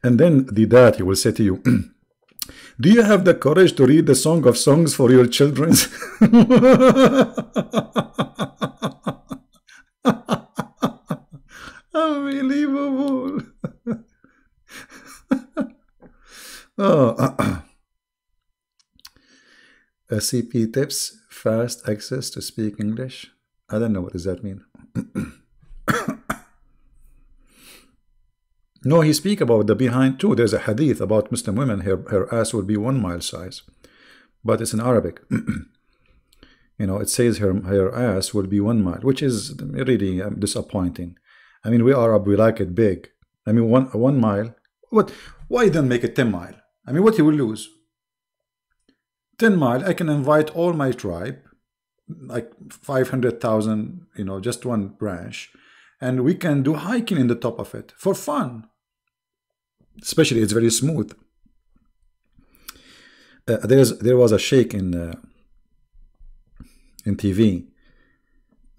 And then the dad, he will say to you, do you have the courage to read the Song of Songs for your children? Unbelievable. oh. CP tips, fast access to speak English. I don't know what does that mean. no, he speak about the behind too. There's a hadith about Muslim women. Her her ass would be one mile size, but it's in Arabic. you know, it says her her ass will be one mile, which is really um, disappointing. I mean, we Arab, we like it big. I mean, one one mile. What? Why don't make it ten mile? I mean, what you will lose? Ten mile. I can invite all my tribe like 500,000, you know, just one branch. And we can do hiking in the top of it for fun. Especially it's very smooth. Uh, there's there was a sheikh in uh, in TV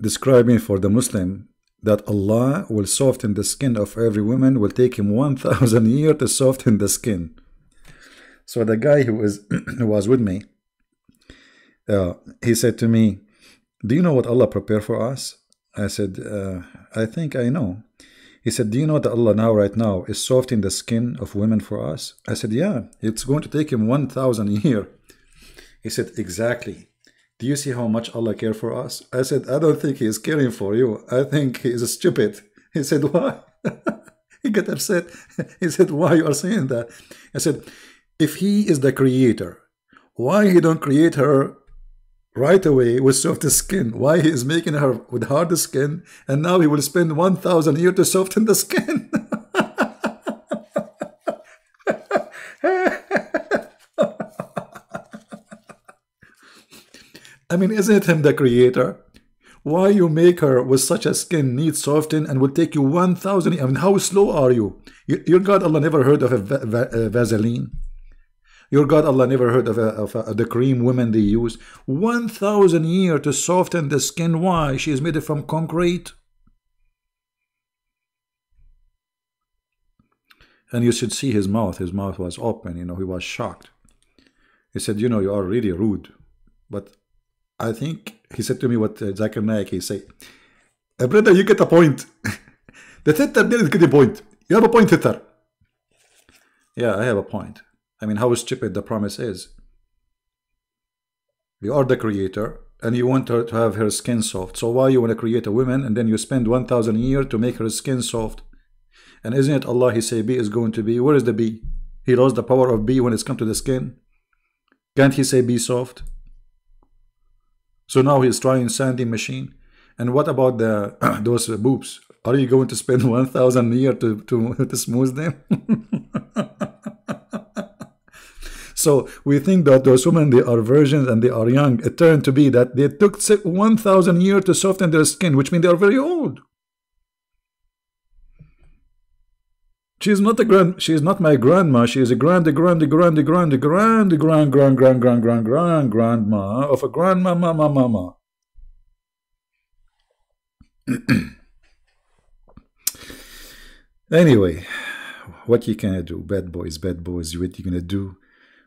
describing for the Muslim that Allah will soften the skin of every woman will take him 1000 years to soften the skin. So the guy who was who was with me uh, he said to me, Do you know what Allah prepared for us? I said, uh, I think I know. He said, Do you know that Allah now, right now, is softening the skin of women for us? I said, Yeah, it's going to take him 1,000 years. He said, Exactly. Do you see how much Allah cares for us? I said, I don't think He is caring for you. I think He is stupid. He said, Why? he got upset. He said, Why you are saying that? I said, If He is the creator, why He don't create her right away with softer skin. Why he is making her with harder skin, and now he will spend 1,000 years to soften the skin. I mean, isn't him the creator? Why you make her with such a skin need soften and will take you 1,000 I mean, how slow are you? Your God Allah never heard of a, a uh, Vaseline. Your God Allah never heard of, a, of a, the cream women they use. 1,000 years to soften the skin. Why? She is made from concrete. And you should see his mouth. His mouth was open. You know, he was shocked. He said, you know, you are really rude. But I think he said to me what uh, Zakir Naik, he said, uh, brother, you get a point. the Twitter didn't get a point. You have a point, Twitter. Yeah, I have a point. I mean, how stupid the promise is. You are the creator and you want her to have her skin soft. So why you want to create a woman and then you spend 1,000 years to make her skin soft? And isn't it Allah, He say B is going to be? Where is the B? He lost the power of B when it's come to the skin. Can't He say be soft? So now he's trying sanding machine. And what about the those uh, boobs? Are you going to spend 1,000 years to, to, to smooth them? So we think that those women, they are virgins and they are young. It turned to be that they took 1,000 years to soften their skin, which means they are very old. she's not a grand. She's not my grandma. She is a grand, grand, grand, grand, grand, grand, grand, grand, grand, grand, grand, grandma of a grandma, mama, mama. anyway, what you gonna do, bad boys, bad boys? What you gonna do?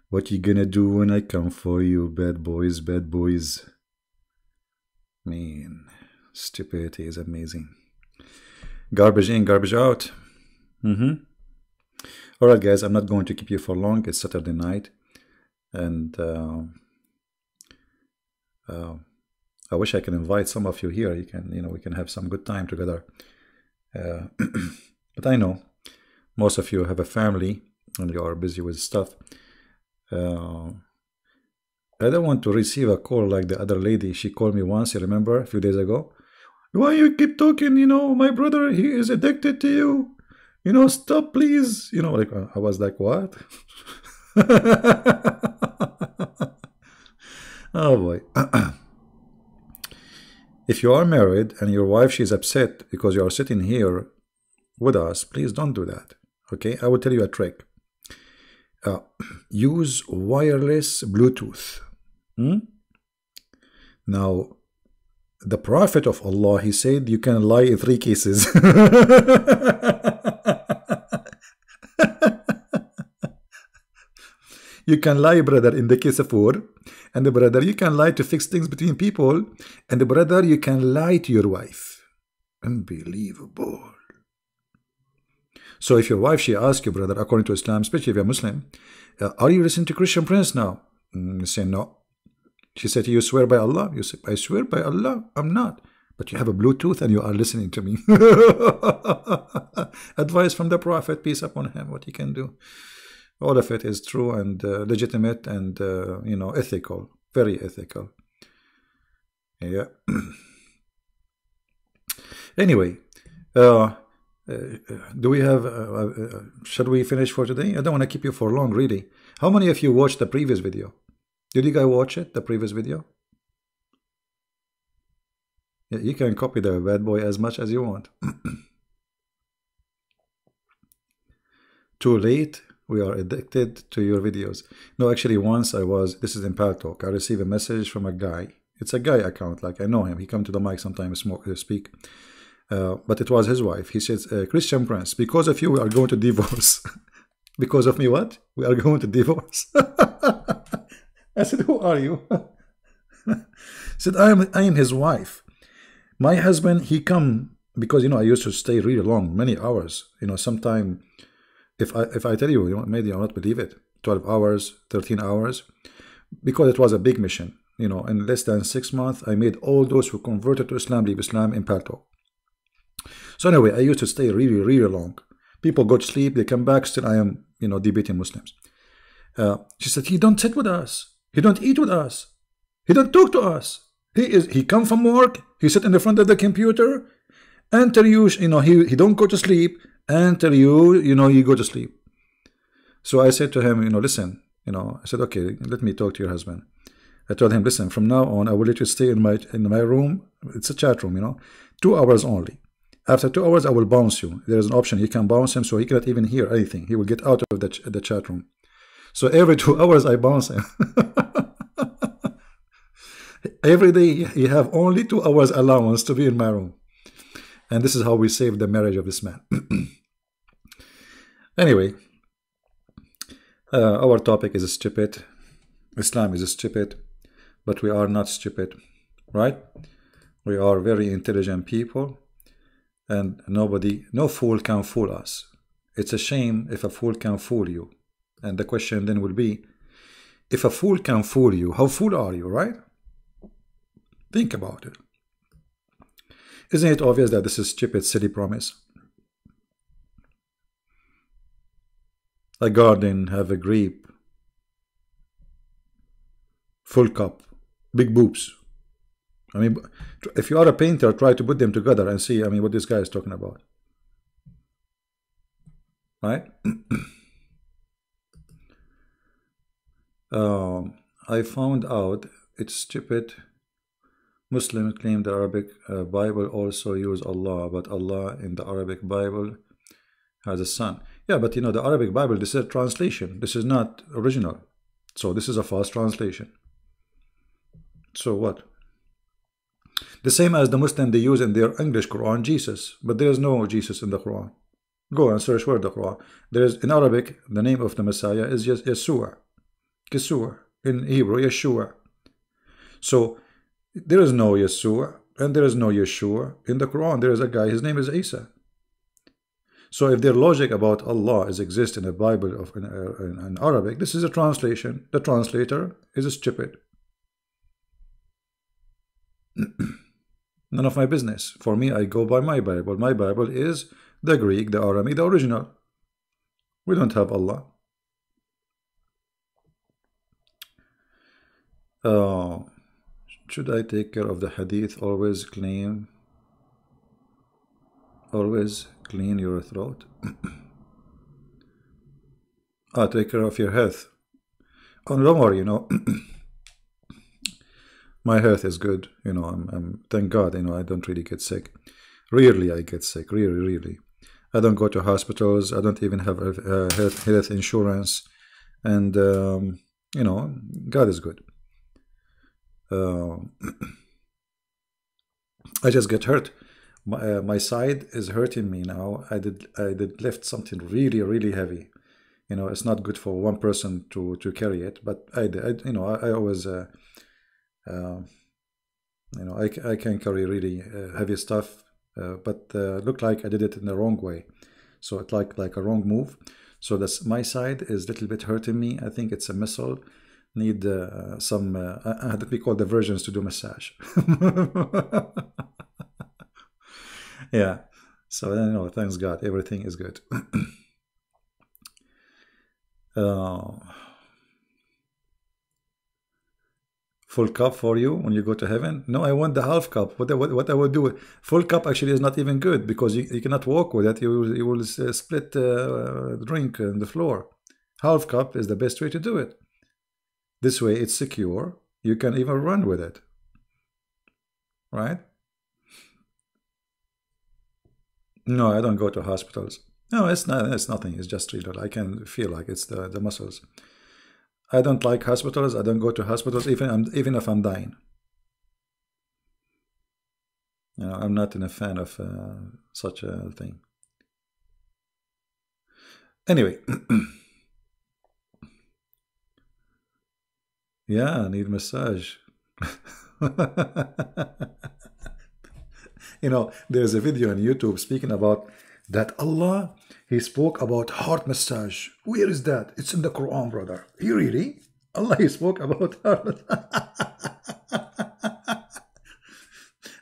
What you gonna do when I come for you, bad boys, bad boys? Man, stupidity is amazing. Garbage in, garbage out. Mm-hmm. All right, guys, I'm not going to keep you for long. It's Saturday night, and uh, uh, I wish I can invite some of you here. You can, you know, we can have some good time together. Uh, but I know most of you have a family and you are busy with stuff. Uh, I don't want to receive a call like the other lady. She called me once, you remember, a few days ago. Why you keep talking? You know, my brother, he is addicted to you. You know, stop, please. You know, like I was like, what? oh boy. if you are married and your wife she's upset because you are sitting here with us, please don't do that. Okay, I will tell you a trick. Uh, use wireless Bluetooth. Hmm? Now, the Prophet of Allah, he said you can lie in three cases. you can lie, brother, in the case of war. And the brother, you can lie to fix things between people. And the brother, you can lie to your wife. Unbelievable. So if your wife, she asks you, brother, according to Islam, especially if you're Muslim, uh, are you listening to Christian Prince now? Mm, say no. She said, you swear by Allah? You say, I swear by Allah, I'm not. But you have a Bluetooth and you are listening to me. Advice from the Prophet, peace upon him, what he can do. All of it is true and uh, legitimate and, uh, you know, ethical, very ethical. Yeah. anyway, uh, do we have, uh, uh, should we finish for today? I don't want to keep you for long, really. How many of you watched the previous video? Did you guys watch it, the previous video? Yeah, you can copy the bad boy as much as you want. Too late, we are addicted to your videos. No, actually, once I was, this is in Paltalk, I received a message from a guy. It's a guy account, like I know him. He come to the mic sometimes, smoke, speak. Uh, but it was his wife. He says, uh, Christian Prince, because of you, we are going to divorce. because of me, what? We are going to divorce. I said, who are you? said, I am, I am his wife. My husband, he come, because, you know, I used to stay really long, many hours. You know, sometime, if I, if I tell you, you know, maybe you'll not believe it, 12 hours, 13 hours, because it was a big mission. You know, in less than six months, I made all those who converted to Islam leave Islam in Paltalk. So anyway, I used to stay really, really long. People go to sleep, they come back, still I am, you know, debating Muslims. Uh, she said, he don't sit with us. He don't eat with us. He don't talk to us. He is he come from work, he sit in the front of the computer, until you, you know, he, he don't go to sleep, until you, you know, you go to sleep. So I said to him, you know, listen, you know, I said, okay, let me talk to your husband. I told him, listen, from now on, I will let you stay in my in my room. It's a chat room, you know, two hours only. After two hours, I will bounce you. There is an option. You can bounce him so he cannot even hear anything. He will get out of the, ch the chat room. So every two hours, I bounce him. every day, you have only two hours allowance to be in my room. And this is how we save the marriage of this man. anyway, uh, our topic is stupid. Islam is stupid, but we are not stupid, right? We are very intelligent people and nobody, no fool can fool us. It's a shame if a fool can fool you. And the question then will be, if a fool can fool you, how fool are you, right? Think about it. Isn't it obvious that this is stupid, silly promise? A garden have a grape, full cup, big boobs. I mean, if you are a painter, try to put them together and see, I mean, what this guy is talking about. Right? um, I found out it's stupid. Muslims claim the Arabic uh, Bible also use Allah, but Allah in the Arabic Bible has a son. Yeah, but you know, the Arabic Bible, this is a translation. This is not original. So this is a false translation. So what? The same as the Muslim they use in their English Quran, Jesus. But there is no Jesus in the Quran. Go and search where the Quran. There is in Arabic, the name of the Messiah is Yeshua. Kisua. In Hebrew, Yeshua. So there is no Yeshua and there is no Yeshua. In the Quran, there is a guy, his name is Isa. So if their logic about Allah is exist in a Bible of in, uh, in, in Arabic, this is a translation. The translator is stupid. None of my business. For me, I go by my Bible. My Bible is the Greek, the Arami, the original. We don't have Allah. Uh, should I take care of the hadith? Always clean. Always clean your throat. ah, take care of your health. Oh, don't worry, you know. my health is good. You know, I'm, I'm, thank God, you know, I don't really get sick. Rarely I get sick, really, really. I don't go to hospitals. I don't even have uh, health, health insurance. And, um, you know, God is good. Uh, I just get hurt. My, uh, my side is hurting me now. I did I did lift something really really heavy. You know, it's not good for one person to to carry it. But I, I you know I, I always uh, you know I, I can carry really uh, heavy stuff. Uh, but looked like I did it in the wrong way. So it like like a wrong move. So that's my side is a little bit hurting me. I think it's a missile need uh, some, uh, uh, let me call the versions to do massage. yeah. So, then you know, thanks God, everything is good. uh, full cup for you when you go to heaven? No, I want the half cup. What, what, what I will do, full cup actually is not even good because you, you cannot walk with it. You you will uh, split uh, drink on the floor. Half cup is the best way to do it. This way it's secure. You can even run with it. Right? No, I don't go to hospitals. No, it's not. It's nothing. It's just treated. I can feel like it's the, the muscles. I don't like hospitals. I don't go to hospitals even I'm, even if I'm dying. You know, I'm not in a fan of uh, such a thing. Anyway. Yeah, I need massage. you know, there's a video on YouTube speaking about that Allah, He spoke about heart massage. Where is that? It's in the Quran, brother. You really? Allah, He spoke about heart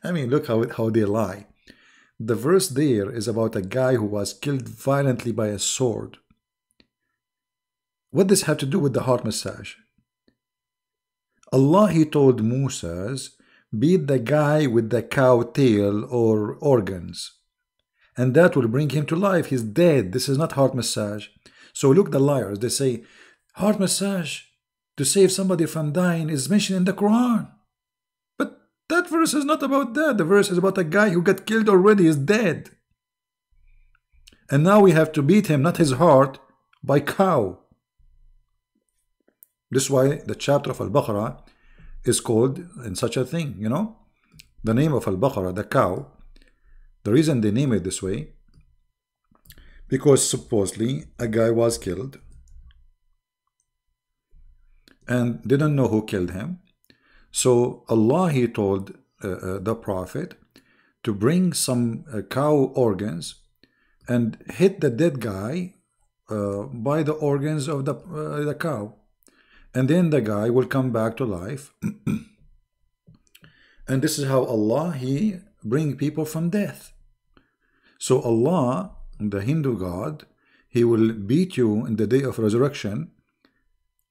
I mean, look how, how they lie. The verse there is about a guy who was killed violently by a sword. What does have to do with the heart massage? Allah, he told Moses, beat the guy with the cow tail or organs. And that will bring him to life. He's dead. This is not heart massage. So look, the liars, they say, heart massage to save somebody from dying is mentioned in the Quran. But that verse is not about that. The verse is about a guy who got killed already, is dead. And now we have to beat him, not his heart, by cow. This is why the chapter of Al-Baqarah is called in such a thing, you know. The name of Al-Baqarah, the cow, the reason they name it this way, because supposedly a guy was killed and didn't know who killed him. So Allah, he told uh, uh, the Prophet to bring some uh, cow organs and hit the dead guy uh, by the organs of the, uh, the cow. And then the guy will come back to life. And this is how Allah he bring people from death so Allah the Hindu God he will beat you in the day of resurrection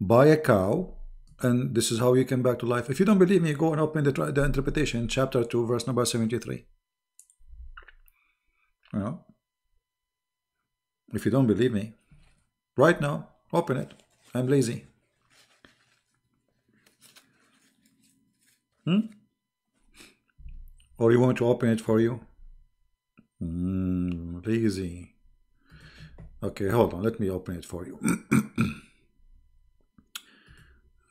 by a cow and this is how you come back to life. If you don't believe me go and open the, the interpretation chapter 2 verse number 73 you know? If you don't believe me right now open it. I'm lazy. Hmm? Or you want to open it for you? Mm, lazy. Okay, hold on. Let me open it for you.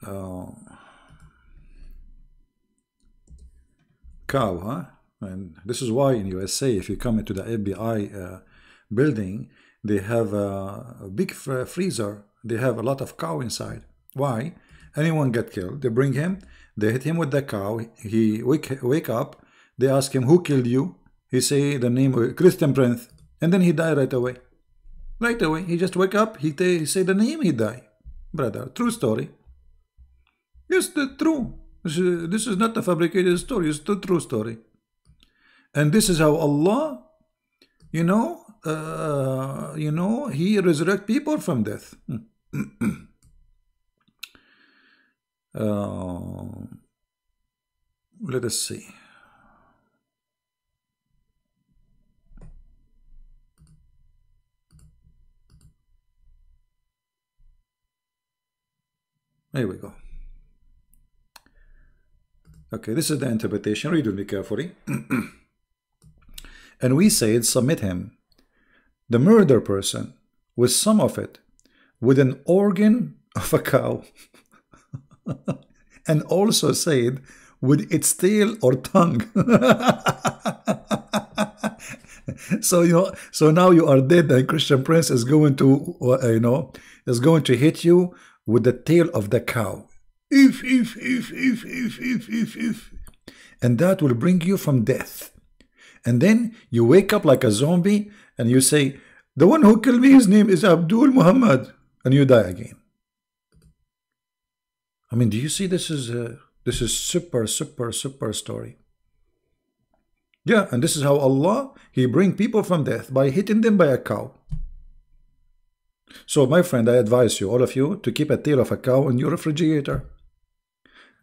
uh, cow, huh? And this is why in USA, if you come into the FBI uh, building, they have a, a big freezer. They have a lot of cow inside. Why? Anyone get killed, they bring him, they hit him with the cow. He wake wake up. They ask him, "Who killed you?" He say the name of Christian Prince, and then he die right away. Right away, he just wake up. He, he say the name. He die, brother. True story. Yes, the true. This is, not a fabricated story. It's the true story. And this is how Allah, you know, uh, you know, He resurrect people from death. uh, let us see. There we go. Okay, this is the interpretation. Read with me carefully. and we said, submit him, the murder person, with some of it, with an organ of a cow, and also said, with its tail or tongue. so you know, so now you are dead, and Christian Prince is going to, uh, you know, is going to hit you with the tail of the cow. If, if, if, if, if, if, if, if. And that will bring you from death. And then you wake up like a zombie and you say, the one who killed me, his name is Abdul Muhammad. And you die again. I mean, do you see this is a, this is super, super, super story. Yeah, and this is how Allah, He bring people from death by hitting them by a cow. So, my friend, I advise you, all of you, to keep a tail of a cow in your refrigerator.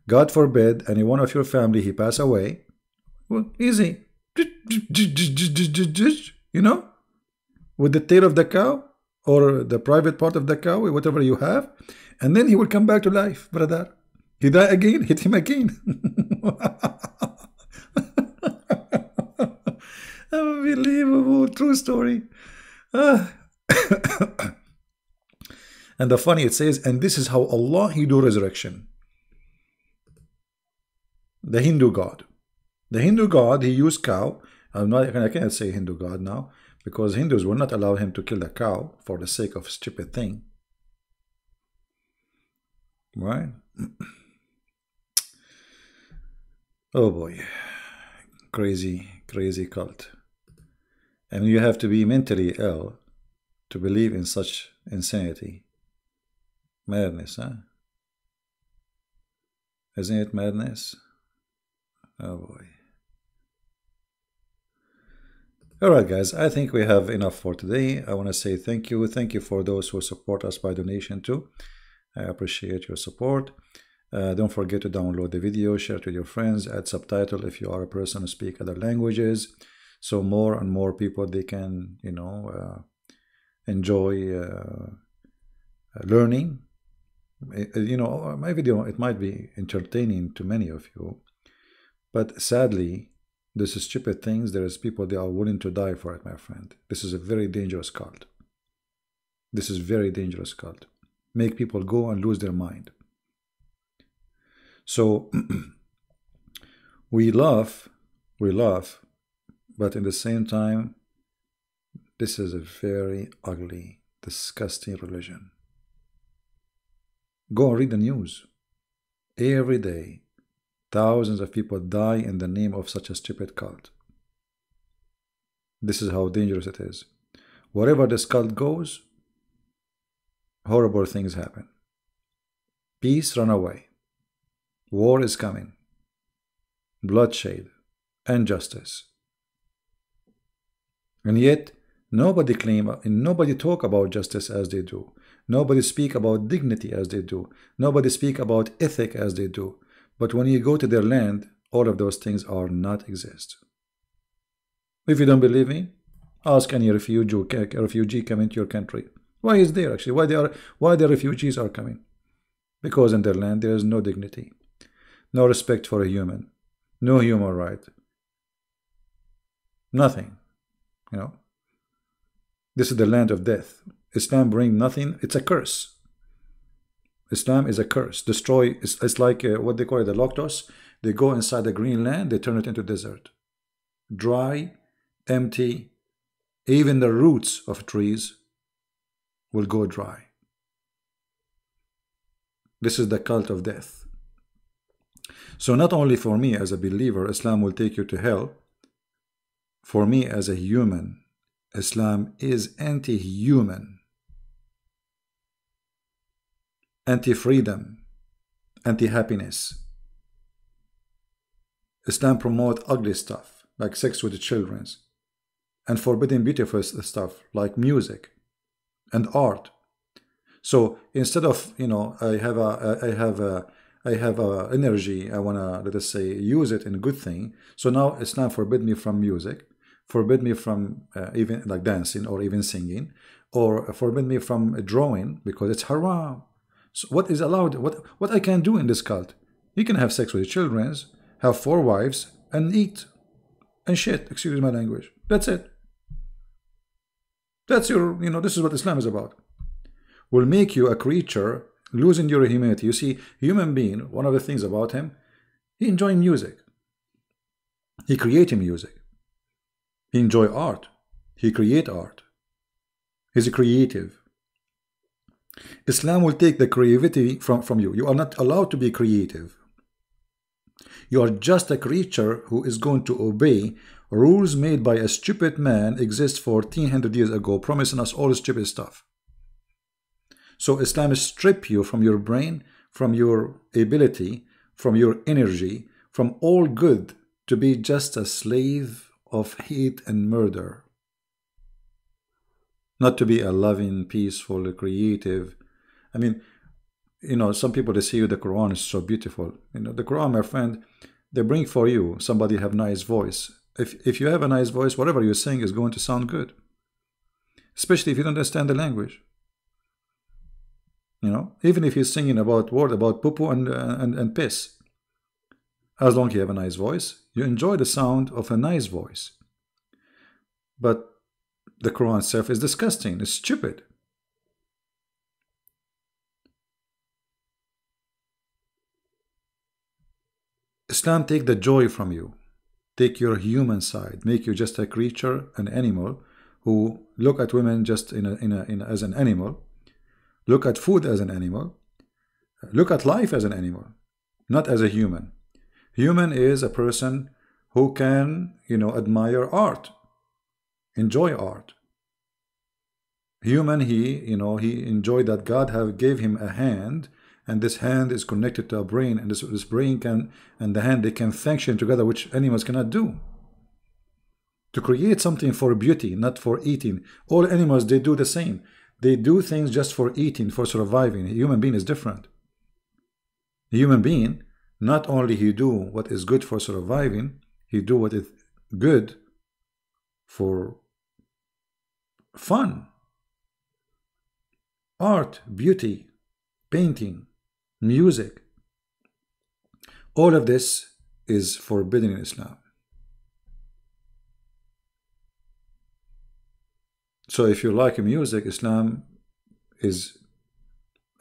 God forbid any one of your family he pass away. Well, easy. You know? With the tail of the cow or the private part of the cow, whatever you have. And then he will come back to life, brother. He die again, hit him again. Unbelievable, true story. Ah. And the funny it says, and this is how Allah He do resurrection. The Hindu God. The Hindu God, he used cow. I'm not, I can't say Hindu God now because Hindus will not allow him to kill the cow for the sake of a stupid thing. Right? oh boy. Crazy, crazy cult. And you have to be mentally ill to believe in such insanity. Madness, huh? Isn't it madness? Oh boy. Alright guys, I think we have enough for today. I want to say thank you. Thank you for those who support us by donation too. I appreciate your support. Uh, don't forget to download the video, share it with your friends, add subtitle if you are a person who speak other languages. So more and more people, they can, you know, uh, enjoy uh, learning Uh, you know, uh, my video, it might be entertaining to many of you, but sadly, this is stupid things. There is people, they are willing to die for it, my friend. This is a very dangerous cult. This is very dangerous cult. Make people go and lose their mind. So we laugh, we laugh, but in the same time, this is a very ugly, disgusting religion. Go and read the news. Every day, thousands of people die in the name of such a stupid cult. This is how dangerous it is. Wherever this cult goes, horrible things happen. Peace run away. War is coming. Bloodshed. Injustice. And yet, nobody claim and nobody talk about justice as they do. Nobody speak about dignity as they do. Nobody speak about ethic as they do. But when you go to their land, all of those things are not exist. If you don't believe me, ask any refugee, refugee coming to your country. Why is there actually? Why they are? Why the refugees are coming? Because in their land there is no dignity, no respect for a human, no human right, nothing. You know, this is the land of death. Islam bring nothing. It's a curse. Islam is a curse. Destroy. It's, it's like uh, what they call it, the Loctos. They go inside the green land. They turn it into desert. Dry, empty. Even the roots of trees will go dry. This is the cult of death. So not only for me as a believer, Islam will take you to hell. For me as a human, Islam is anti-human anti-freedom, anti-happiness. Islam promote ugly stuff like sex with the children and forbidding beautiful stuff like music and art. So instead of you know I have a I have a I have a energy I wanna let us say use it in a good thing. So now Islam forbid me from music, forbid me from uh, even like dancing or even singing, or forbid me from drawing because it's haram. So what is allowed? What what I can do in this cult? You can have sex with your children, have four wives, and eat and shit. Excuse my language. That's it. That's your, you know, this is what Islam is about. Will make you a creature losing your humanity. You see, human being, one of the things about him, he enjoy music. He creating music. He enjoy art. He create art. He's a creative. Islam will take the creativity from, from you. You are not allowed to be creative. You are just a creature who is going to obey rules made by a stupid man exist 1400 years ago, promising us all stupid stuff. So Islam strip you from your brain, from your ability, from your energy, from all good to be just a slave of hate and murder not to be a loving, peaceful, creative. I mean, you know, some people they see you oh, the Quran is so beautiful. You know, the Quran, my friend, they bring for you somebody have nice voice. If if you have a nice voice, whatever you're saying is going to sound good. Especially if you don't understand the language. You know, even if you're singing about word about poo and, and and piss. As long as you have a nice voice, you enjoy the sound of a nice voice. But the Quran itself is disgusting, it's stupid. Islam take the joy from you, take your human side, make you just a creature, an animal, who look at women just in a, in a, in a, as an animal, look at food as an animal, look at life as an animal, not as a human. Human is a person who can, you know, admire art, enjoy art. Human, he, you know, he enjoyed that God have gave him a hand, and this hand is connected to a brain, and this, this brain can, and the hand, they can function together, which animals cannot do. To create something for beauty, not for eating. All animals, they do the same. They do things just for eating, for surviving. A human being is different. A human being, not only he do what is good for surviving, he do what is good for fun. Art, beauty, painting, music. All of this is forbidden in Islam. So if you like music, Islam is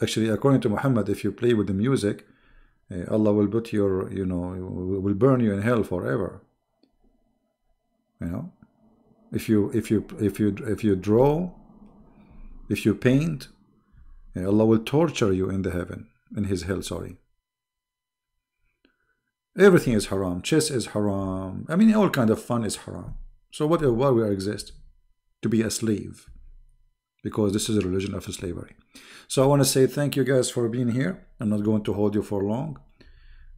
actually according to Muhammad, if you play with the music, eh, Allah will put your, you know, will burn you in hell forever. You know, if you if you if you if you draw, if you paint, eh, Allah will torture you in the heaven, in His hell. Sorry. Everything is haram. Chess is haram. I mean, all kind of fun is haram. So what? Why we exist? To be a slave, because this is a religion of slavery. So I want to say thank you guys for being here. I'm not going to hold you for long.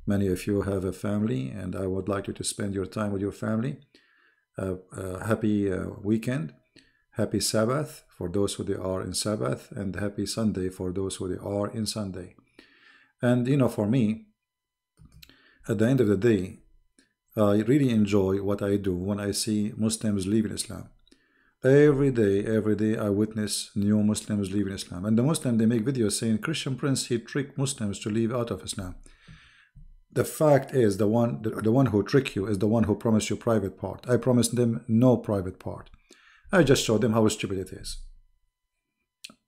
Many of you have a family, and I would like you to spend your time with your family uh, uh, happy uh, weekend, happy Sabbath for those who they are in Sabbath, and happy Sunday for those who they are in Sunday. And you know, for me, at the end of the day, I really enjoy what I do when I see Muslims leaving Islam. Every day, every day, I witness new Muslims leaving Islam. And the Muslim, they make videos saying Christian Prince, he tricked Muslims to leave out of Islam the fact is the one the, one who trick you is the one who promised you private part i promised them no private part i just showed them how stupid it is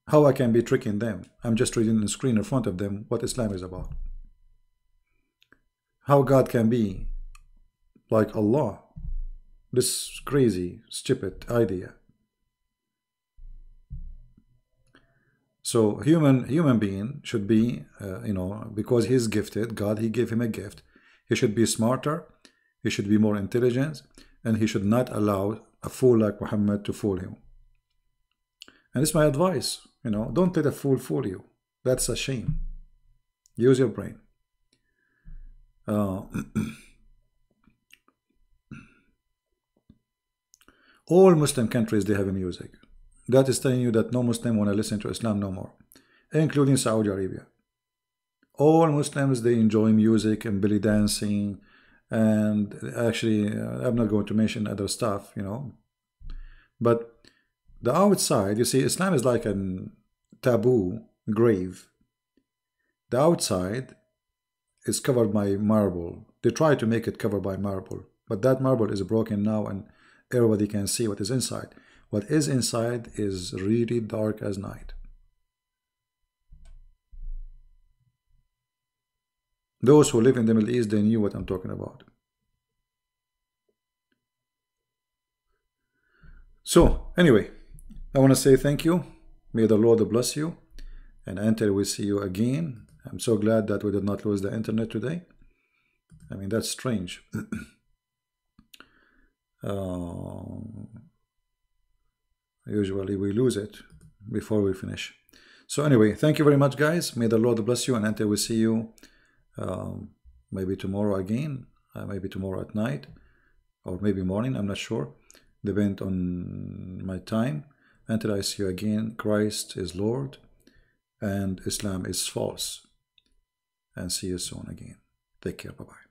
How I can be tricking them? I'm just reading the screen in front of them what Islam is about. How God can be like Allah. This crazy, stupid idea. So human human being should be, uh, you know, because he's gifted, God, he gave him a gift. He should be smarter, he should be more intelligent, and he should not allow a fool like Muhammad to fool him. And it's my advice, you know, don't let a fool fool you. That's a shame. Use your brain. Uh, all Muslim countries, they have a music. That is telling you that no Muslim want to listen to Islam no more, including Saudi Arabia. All Muslims, they enjoy music and belly dancing, and actually, uh, I'm not going to mention other stuff, you know. But the outside, you see, Islam is like a taboo grave. The outside is covered by marble. They try to make it covered by marble, but that marble is broken now, and everybody can see what is inside. What is inside is really dark as night. Those who live in the Middle East, they knew what I'm talking about. So, anyway, I want to say thank you. May the Lord bless you. And until we see you again, I'm so glad that we did not lose the internet today. I mean, that's strange. uh, Usually we lose it before we finish. So anyway, thank you very much, guys. May the Lord bless you. And until we see you um, maybe tomorrow again, uh, maybe tomorrow at night, or maybe morning, I'm not sure. Depend on my time. Until I see you again, Christ is Lord and Islam is false. And see you soon again. Take care. Bye-bye.